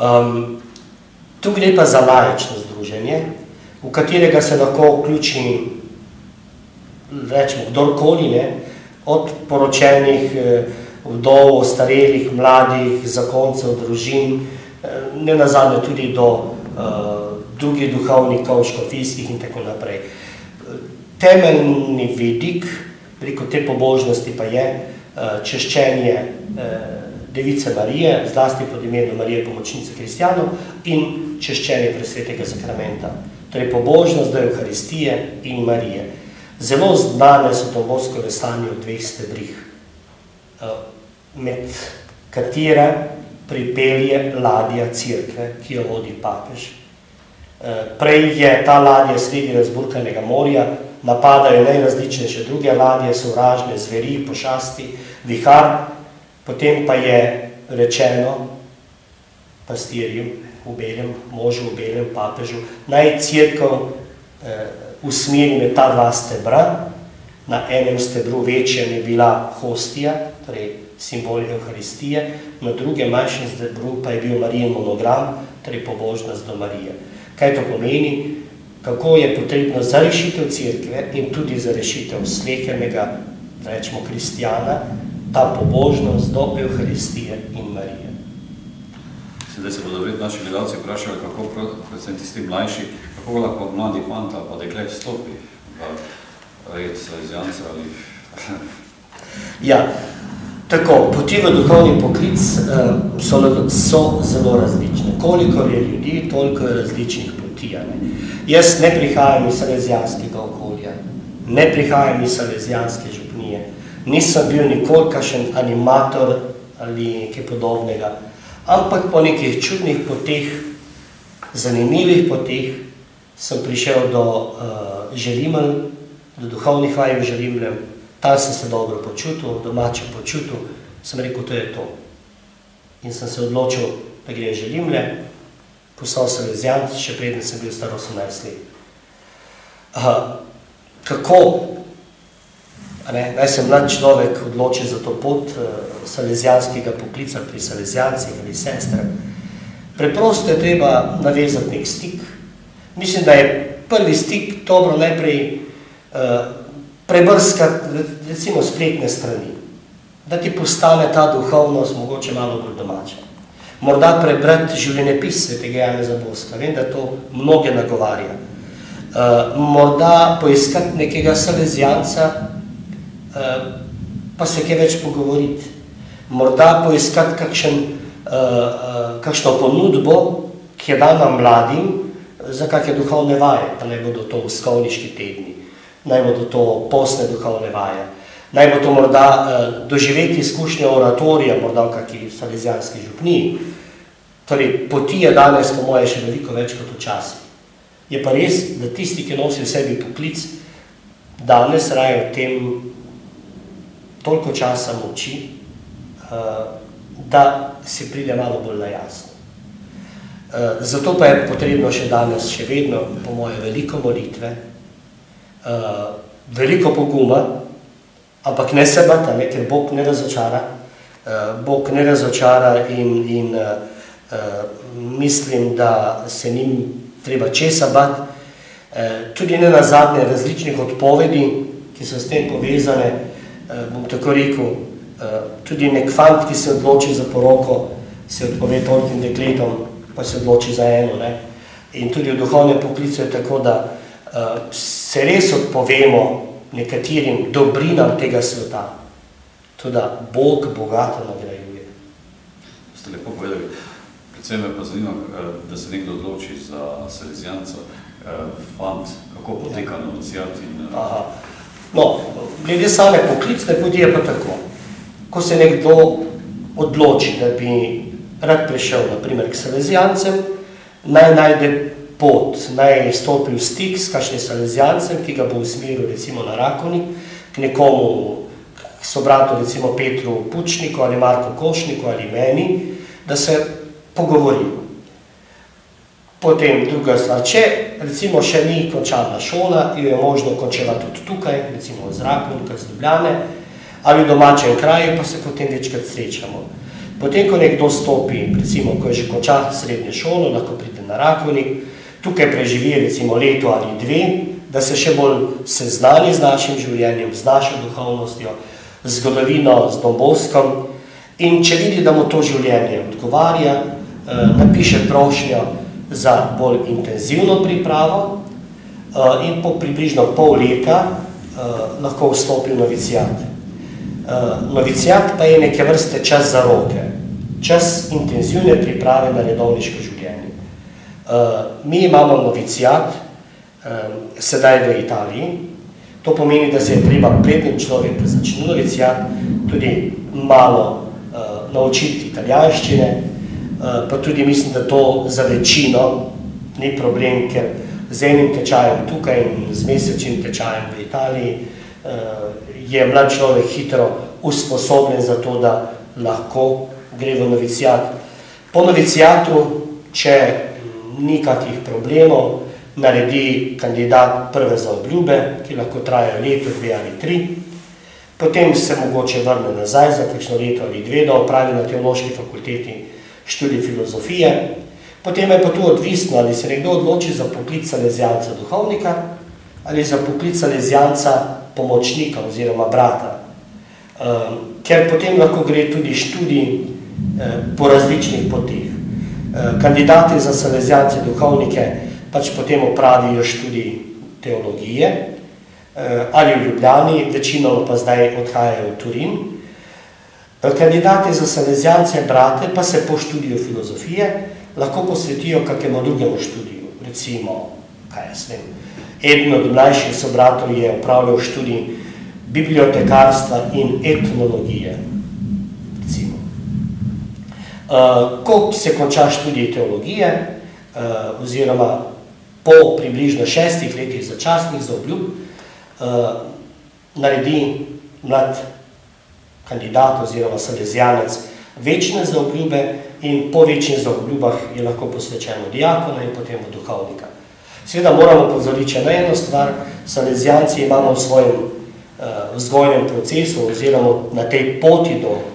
Um, tu gre pa za laično združenje, v katerega se lahko vključi rečemo, kdorkoli, ne, od poročenih eh, vdov, starelih, mladih, zakoncev, družin, eh, ne nazadnje tudi do uh, drugih duhovnikov, škofijskih in tako naprej. Temeljni vidik preko te pobožnosti pa je uh, češčenje uh, Device Marije, zlasti pod imenom Marije pomočnice kristijanov in češčenje presvetega zakramenta. Torej pobožnost do Euharistije in Marije. Zelo znane so domovskove sanje v dveh stebrih, eh, med katere pripelje ladja crkve, ki jo vodi papež. Prej je ta ladja sredi razburkanega morja, napadajo najrazličnejše druge ladje, sovražne zveri, pošasti, vihar, potem pa je rečeno pastirju v belem, možu v belem, papežu, naj crkv eh, usmeri med ta dva stebra, na enem stebru večjem je bila hostija, torej simbol Euharistije, na drugem manjšem stebru pa je bil Marijen monogram, torej pobožnost do Marije. Kaj to pomeni? Kako je potrebno za rešitev crkve in tudi za rešitev slehernega, rečemo, kristijana, ta pobožnost do Euharistije in Marije. Sedaj se bodo vred naši gledalci vprašali, kako predvsem tisti mlajši, kako lahko mladi fanta pa dekle vstopi v red Salezijanca ali... Ja, tako, poti v duhovni poklic uh, so, so zelo različne. Koliko je ljudi, toliko je različnih poti. Ne? Jaz ne prihajam iz salezijanskega okolja, ne prihajam iz salezijanske župnije, nisem bil nikoli kakšen animator ali nekaj podobnega, ampak po nekih čudnih poteh, zanimivih poteh, sem prišel do uh, Želimelj, do duhovnih vaj v Želimljem, tam sem se dobro počutil, domače počutil, sem rekel, to je to. In sem se odločil, da gre Želimlje, postal sem lezijant, še preden sem bil star 18 let. Uh, kako ne, naj se mlad človek odloči za to pot uh, salezijanskega poklica pri salezijancih ali sestrah? Preprosto je treba navezati nek stik. Mislim, da je prvi stik dobro najprej uh, prebrskati recimo spletne strani, da ti postane ta duhovnost mogoče malo bolj domača morda prebrati življenjepis svetega Janeza Boska, vem, da to mnoge nagovarja. Uh, morda poiskati nekega salezijanca, uh, pa se kaj več pogovoriti. Morda poiskati kakšen, uh, kakšno ponudbo, ki je dana mladim, za kakšne duhovne vaje, pa naj bodo to uskovniški tedni, naj bodo to posne duhovne vaje, naj bo to morda uh, doživeti izkušnje oratorija, morda v kakšni salezijanski župniji, Torej, poti je danes, po moje, še veliko več kot včasih. Je pa res, da tisti, ki nosi v sebi poklic, danes raje v tem toliko časa moči, eh, da se pride malo bolj na jasno. Eh, zato pa je potrebno še danes, še vedno, po moje, veliko molitve, eh, veliko poguma, ampak ne se bata, ker Bog ne razočara, Bog ne razočara in, in Eh, mislim, da se njim treba česa bat. Eh, tudi ne na zadnje različnih odpovedi, ki so s tem povezane, eh, bom tako rekel, tudi nek fant, ki se odloči za poroko, se odpove tolikim dekletom, pa se odloči za eno. Ne? In tudi v duhovnem poklicu je tako, da se res odpovemo nekaterim dobrinam tega sveta. Tudi Bog bogato nagrajuje. Ste lepo povedali. Predvsem me pa zanima, eh, da se nekdo odloči za selezijanco, eh, fant, kako poteka ja. novicijat in... Eh, Aha. No, glede same poklicne poti je pa tako. Ko se nekdo odloči, da bi rad prišel, naprimer, k selezijancem, naj najde pot, naj stopi v stik s kakšnim selezijancem, ki ga bo usmeril recimo na Rakoni, k nekomu, k sobratu recimo Petru Pučniku ali Marko Košniku ali meni, da se pogovorimo. Potem druga stvar, če recimo še ni končana šola, jo je možno končevati tudi tukaj, recimo v zraku, tukaj z Ljubljane, ali v domačem kraju, pa se potem večkrat srečamo. Potem, ko nekdo stopi, recimo, ko je že končal srednje šolo, lahko pride na Rakovnik, tukaj preživi recimo leto ali dve, da se še bolj seznani z našim življenjem, z našo duhovnostjo, z zgodovino, z Domboskom in če vidi, da mu to življenje odgovarja, Eh, napiše prošnjo za bolj intenzivno pripravo eh, in po približno pol leta eh, lahko vstopi v novicijat. Novicijat pa je neke vrste čas za roke, čas intenzivne priprave na redovniško življenje. Mi imamo novicijat sedaj v Italiji, to pomeni, da se je treba prednjem človek začne novicijat tudi malo naučiti italijanščine, Eh, pa tudi mislim, da to za večino ni problem, ker z enim tečajem tukaj in z mesečnim tečajem v Italiji je mlad človek hitro usposobljen za to, da lahko gre v novicijat. Po novicijatu, če ni kakih problemov, naredi kandidat prve za obljube, ki lahko trajajo leto, dve ali tri, potem se mogoče vrne nazaj za kakšno leto ali dve, da opravi na teološki fakulteti študij filozofije, potem je pa tu odvisno, ali se nekdo odloči za poklic salezijanca duhovnika ali za poklic salezijanca pomočnika oziroma brata. Ehm, ker potem lahko gre tudi študij eh, po različnih potih. Eh, kandidati za salezijance duhovnike pač potem opravijo študij teologije eh, ali v Ljubljani, večino pa zdaj odhajajo v Turin. Kandidati za salezijance brate pa se po študiju filozofije lahko posvetijo kakemu drugemu študiju, recimo, kaj jaz vem, eden od mlajših sobratov je upravljal študij bibliotekarstva in etnologije, ko se konča študij teologije, uh, oziroma po približno šestih letih začasnih zaobljub, uh, naredi mlad kandidat oziroma salezijanec večne zaobljube in po večnih zaobljubah je lahko posvečeno diakona in potem v duhovnika. Seveda moramo pozoriti na eno stvar, salezijanci imamo v svojem uh, vzgojnem procesu oziroma na tej poti do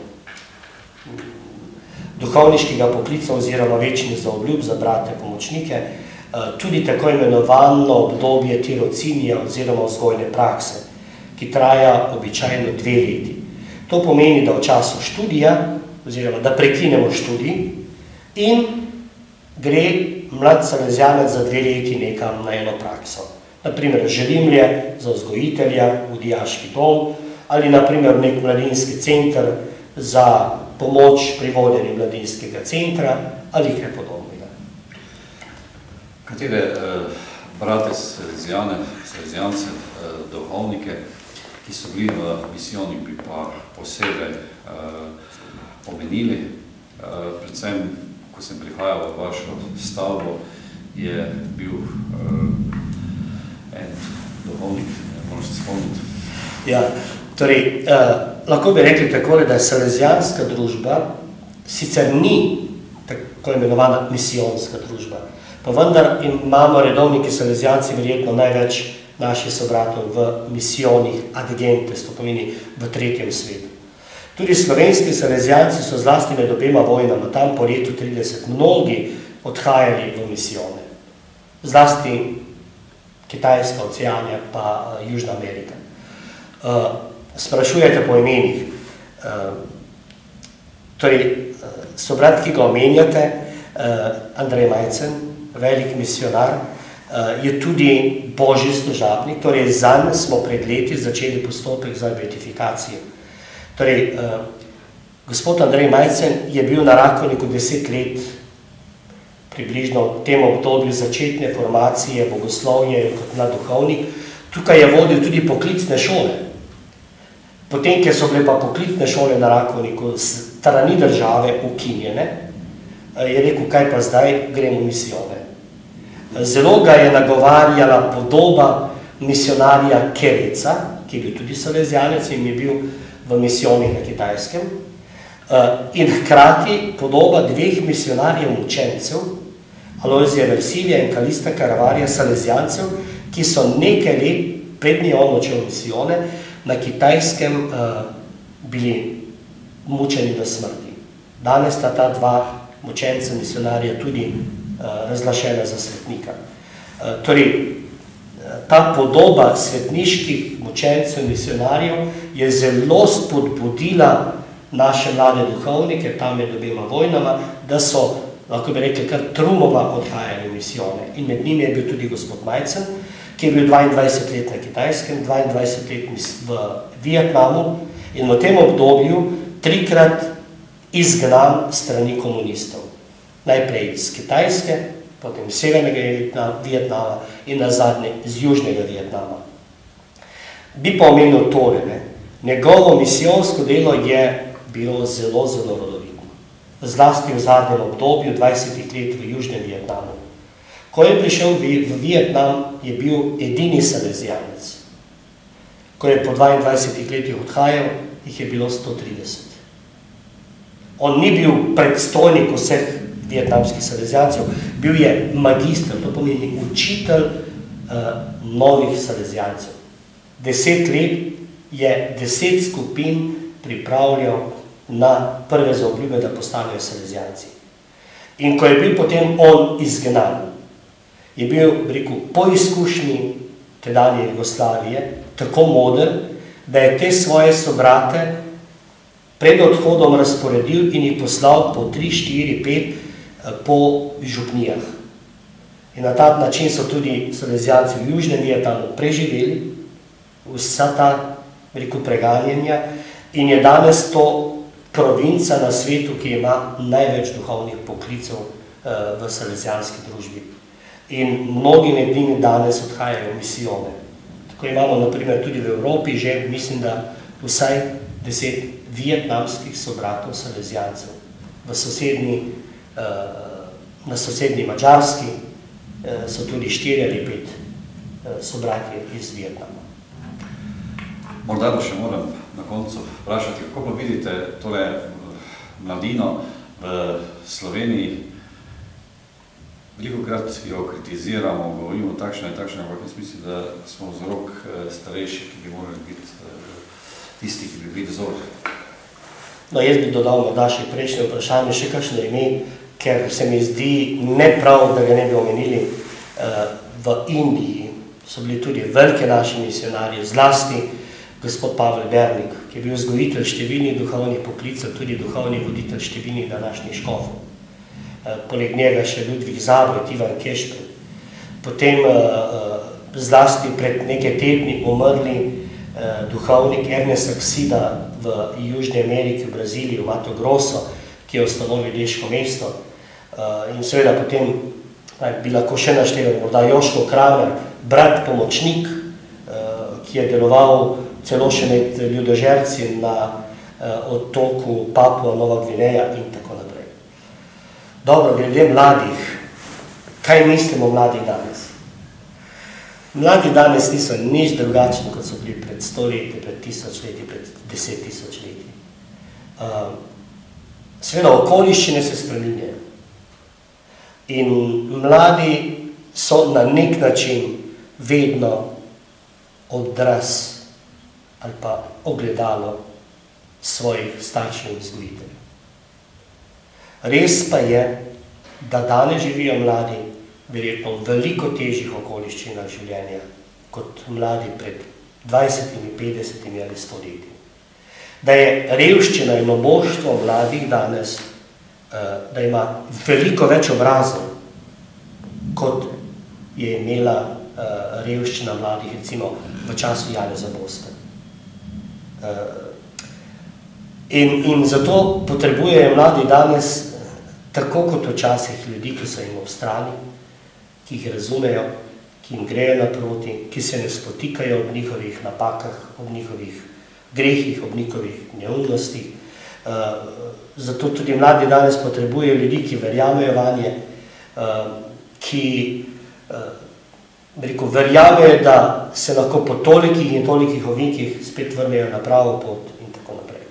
duhovniškega poklica oziroma večnih zaobljub za brate pomočnike, uh, tudi tako imenovano obdobje tirocinija oziroma vzgojne prakse, ki traja običajno dve leti. To pomeni, da v času študija, oziroma da prekinemo študij in gre mlad salezijanec za dve leti nekam na eno prakso. Naprimer, želimlje za vzgojitelja v dijaški dom ali naprimer nek mladinski center za pomoč pri vodenju mladinskega centra ali kaj podobnega. Katere eh, brate salezijane, salezijance, eh, duhovnike, ki so bili v misijoni, bi pa posebej eh, omenili, eh, predvsem ko sem prihajal v vašo stavbo, je bil uh, en duhovnik, moram se spomniti. Ja, torej, uh, lahko bi rekli takole, da je salezijanska družba sicer ni tako imenovana misijonska družba, pa vendar imamo redovniki salezijanci verjetno največ naših sobratov v misijonih adgentes, to pomeni v tretjem svetu. Tudi slovenski salezijanci so zlasti med obema vojnama, tam po letu 30, mnogi odhajali v misijone. Zlasti Kitajska, Oceanija pa uh, Južna Amerika. Uh, sprašujete po imenih. Uh, torej, uh, sobrat, ki ga omenjate, uh, Andrej Majcen, velik misionar, je tudi božji služabnik, torej zanj smo pred leti začeli postopek za beatifikacijo. Torej, gospod Andrej Majcen je bil na Rakovniku deset let, približno v tem obdobju začetne formacije bogoslovje kot mlad duhovnik. Tukaj je vodil tudi poklicne šole. Potem, ker so bile pa poklicne šole na Rakovniku strani države ukinjene, je rekel, kaj pa zdaj, gremo v misijone. Zelo ga je nagovarjala podoba misionarja Kereca, ki je bil tudi salezijanec in je bil v misijonih na Kitajskem uh, in hkrati podoba dveh misionarjev učencev, Alojzija Versilija in Kalista Karavarja, salezijancev, ki so nekaj let prednji on učel misijone, na Kitajskem uh, bili mučeni do smrti. Danes sta ta dva mučenca misionarja tudi uh, razlašena za svetnika. Uh, torej, ta podoba svetniških mučencev, misionarjev je zelo spodbudila naše mlade duhovnike, tam med obema vojnama, da so, lahko bi rekli, kar trumova odhajali v misijone. In med njimi je bil tudi gospod Majcen, ki je bil 22 let na Kitajskem, 22 let v Vietnamu in v tem obdobju trikrat izgnan strani komunistov. Najprej iz Kitajske, potem iz severnega Vietnama in nazadnje iz južnega Vietnama. Bi pa omenil tole, ne? njegovo misijonsko delo je bilo zelo, zelo rodovitno. Zlasti v zadnjem obdobju 20 let v Južnem Vietnamu. Ko je prišel v Vietnam, je bil edini salezijanec. Ko je po 22 letih odhajal, jih je bilo 130. On ni bil predstojnik vseh vietnamskih salezijancev, bil je magistr, to pomeni učitelj uh, novih salezijancev. Deset let je deset skupin pripravljal na prve zaobljube, da postanejo salezijanci. In ko je bil potem on izgnan, je bil, rekel, po izkušnji tedanje Jugoslavije tako moder, da je te svoje sobrate pred odhodom razporedil in jih poslal po 3, 4, 5 po župnijah. In na ta način so tudi salezijanci v Južnem Vietnamu preživeli vsa ta, rekel, preganjanja in je danes to provinca na svetu, ki ima največ duhovnih poklicev uh, v salezijanski družbi. In mnogi med njimi danes odhajajo v misijone. Tako imamo naprimer tudi v Evropi že, mislim, da vsaj deset vietnamskih sobratov salezijancev v sosednji, uh, na sosednji Mačarski uh, so tudi štiri ali pet uh, sobratje iz Vietnama. Morda pa še moram na koncu vprašati, kako pa vidite tole mladino v Sloveniji, veliko krat jo kritiziramo, govorimo takšno in takšno, ampak jaz mislim, da smo vzrok starejši, ki bi morali biti tisti, ki bi bili vzor. No, jaz bi dodal morda še prejšnje vprašanje, še kakšno ime, ker se mi zdi neprav, da ga ne bi omenili. V Indiji so bili tudi velike naši misionarji, zlasti gospod Pavel Bernik, ki je bil vzgojitelj številnih duhovnih poklicev, tudi duhovni voditelj številnih današnjih škofov. Poleg njega še Ludvig Zabret, Ivan Kešpel. Potem zlasti pred nekaj tedni umrli duhovnik Ernest Aksida v Južni Ameriki, v Braziliji, v Mato Grosso, ki je ustanovil Deško mesto. In seveda potem bi lahko še naštevali, morda Joško Kramer, brat pomočnik, ki je deloval celo še med ljudožerci na otoku Papua Nova Gvineja in tako. Dobro, glede mladih, kaj mislimo o mladih danes? Mladi danes niso nič drugačni, kot so bili pred sto leti, pred tisoč leti, pred deset tisoč leti. Uh, Sveda, okoliščine se spreminjajo. In mladi so na nek način vedno odraz ali pa ogledalo svojih staršev in vzgojiteljev. Res pa je, da danes živijo mladi verjetno v veliko težjih okoliščinah življenja kot mladi pred 20, 50 ali 100 leti. Da je revščina in oboštvo mladih danes, da ima veliko več obrazov, kot je imela revščina mladih recimo v času Janeza Boska. Eh, in, zato potrebujejo mladi danes, tako kot včasih, ljudi, ki so jim ob strani, ki jih razumejo, ki jim grejo naproti, ki se ne spotikajo ob njihovih napakah, ob njihovih grehih, ob njihovih neumnostih. Uh, zato tudi mladi danes potrebujejo ljudi, ki verjamejo vanje, uh, ki uh, rekel, verjamejo, da se lahko po tolikih in tolikih ovinkih spet vrnejo na pravo pot in tako naprej.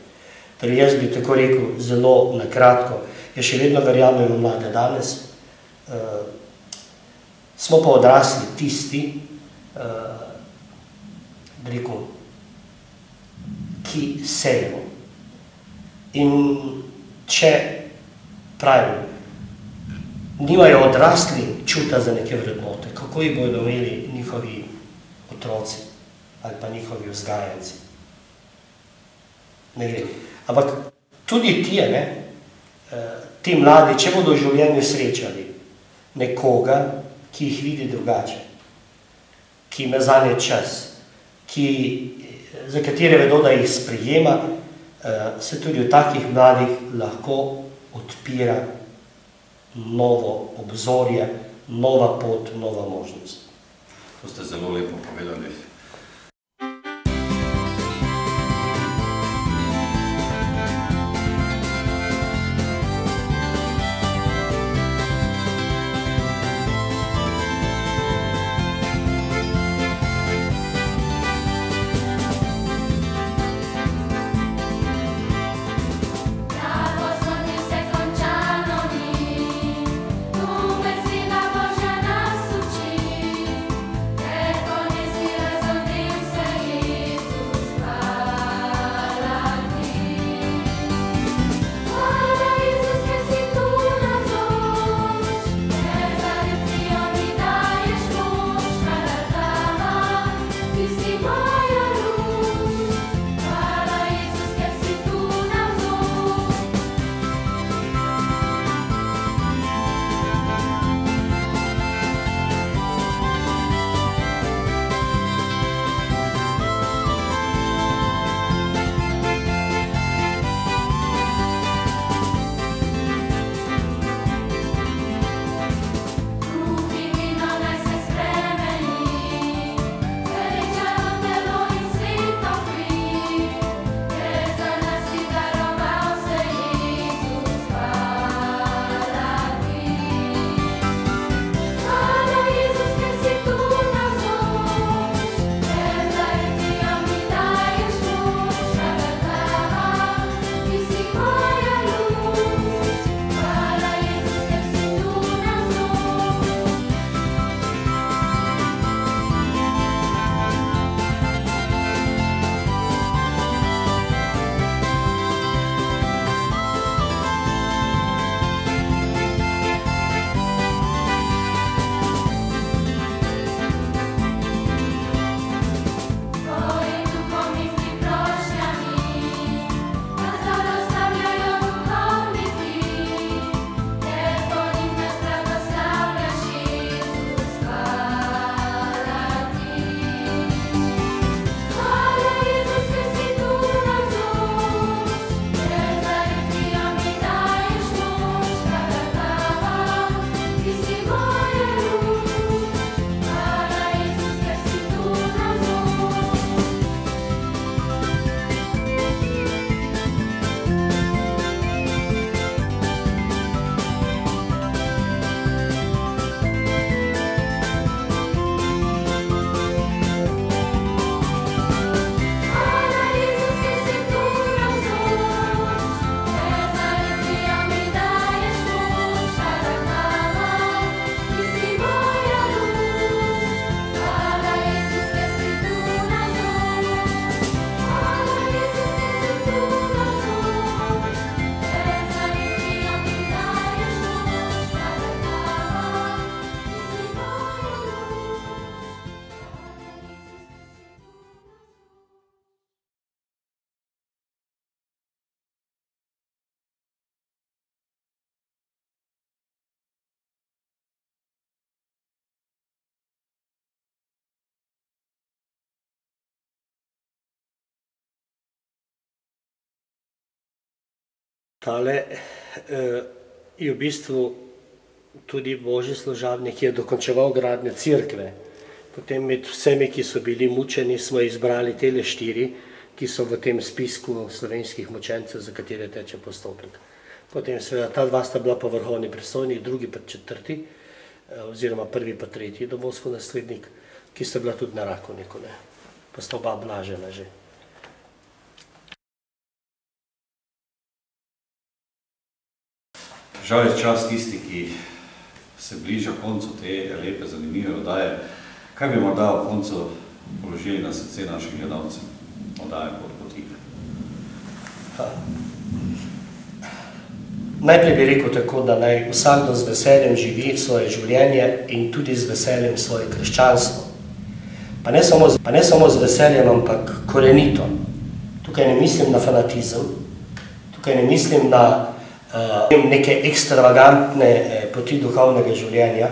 Torej jaz bi tako rekel zelo na kratko, jaz še vedno verjamem v mlade danes, uh, smo pa odrasli tisti, uh, rekel, ki sejemo. In če pravim, nimajo odrasli čuta za neke vrednote, kako jih bodo imeli njihovi otroci ali pa njihovi vzgajanci. Ne gre. Ampak tudi ti, ne, eh, ti mladi, če bodo v življenju srečali nekoga, ki jih vidi drugače, ki ima zanje čas, ki, za katere vedo, da jih sprijema, eh, se tudi v takih mladih lahko odpira novo obzorje, nova pot, nova možnost. To ste zelo lepo povedali. Tale eh, je v bistvu tudi božji služabnik, ki je dokončeval gradnjo crkve. Potem med vsemi, ki so bili mučeni, smo izbrali tele štiri, ki so v tem spisku slovenskih mučencev, za katere teče postopek. Potem seveda ta dva sta bila pa vrhovni predstavnik, drugi pa četrti, eh, oziroma prvi pa tretji domovsko naslednik, ki sta bila tudi na Rakovniku. Pa sta oba blažena že. Žal je čas tisti, ki se bliža koncu te lepe, zanimive oddaje. Kaj bi morda v koncu položili na srce našim gledalcem oddaje pod poti? Najprej bi rekel tako, da naj vsakdo z veseljem živi svoje življenje in tudi z veseljem svoje krščanstvo. Pa ne samo, pa ne samo z veseljem, ampak korenito. Tukaj ne mislim na fanatizem, tukaj ne mislim na neke ekstravagantne eh, poti duhovnega življenja,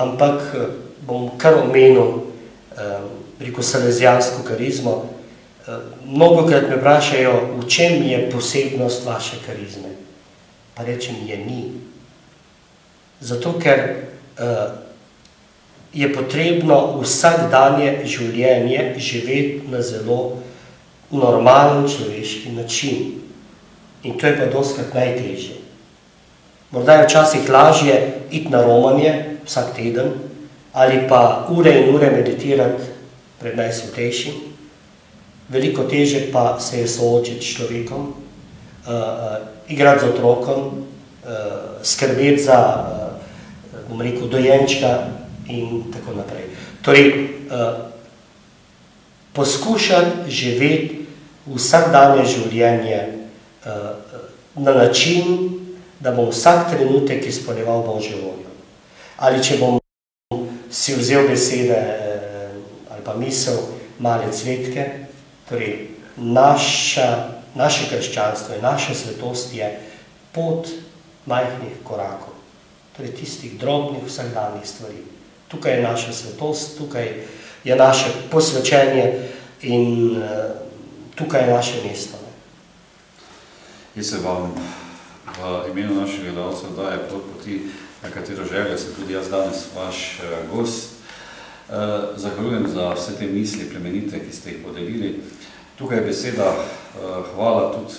ampak bom kar omenil rekel salezijansko karizmo. Mnogokrat me vprašajo, v čem je posebnost vaše karizme. Pa rečem, je ni. Zato, ker uh, je potrebno vsakdanje življenje živeti na zelo normalen človeški način. In to je pa doskrat najtežje. Morda je včasih lažje iti na romanje vsak teden ali pa ure in ure meditirati pred najsvetejšim. Veliko teže pa se je soočiti s človekom, uh, uh, igrati z otrokom, uh, skrbeti za, uh, bom rekel, dojenčka in tako naprej. Torej, uh, poskušati živeti vsakdanje življenje na način, da bom vsak trenutek izpolnjeval Božjo voljo. Ali če bom si vzel besede ali pa misel male cvetke, torej naša, naše krščanstvo in naša svetost je pot majhnih korakov, torej tistih drobnih vsakdanjih stvari. Tukaj je naša svetost, tukaj je naše posvečenje in tukaj je naše mesto. Jaz se vam v imenu naših gledalcev daje pot poti, na katero želja se tudi jaz danes vaš gost. Zahvaljujem za vse te misli plemenite, ki ste jih podelili. Tukaj je beseda hvala tudi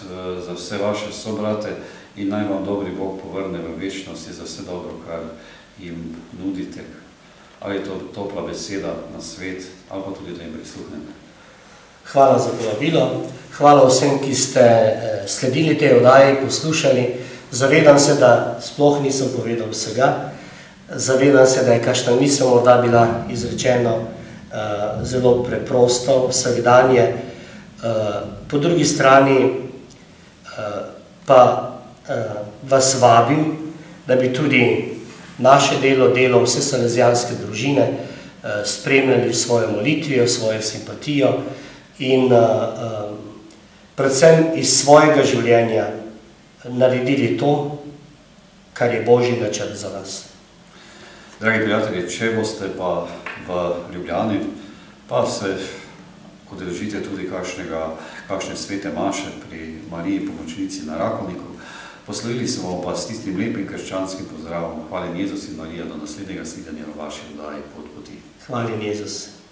za vse vaše sobrate in naj vam dobri Bog povrne v večnosti za vse dobro, kar jim nudite. Ali je to topla beseda na svet, ali pa tudi, da jim prisluhnete. Hvala za povabilo. Hvala vsem, ki ste sledili tej oddaji, poslušali. Zavedam se, da sploh nisem povedal vsega. Zavedam se, da je kakšna misel morda bila izrečena uh, zelo preprosto, vsakdanje. Uh, po drugi strani pa vas vabim, da bi tudi naše delo, delo vse salezijanske družine spremljali svojo molitvijo, svojo simpatijo in uh, uh, predvsem iz svojega življenja naredili to, kar je Božji načrt za vas. Dragi prijatelji, če boste pa v Ljubljani, pa se udeležite tudi kakšnega, kakšne svete maše pri Mariji pomočnici na Rakovniku, poslovili se bomo pa s tistim lepim krščanskim pozdravom. Hvala Jezus in Marija do naslednjega svidanja v vaši oddaji pod poti. Hvala Jezus.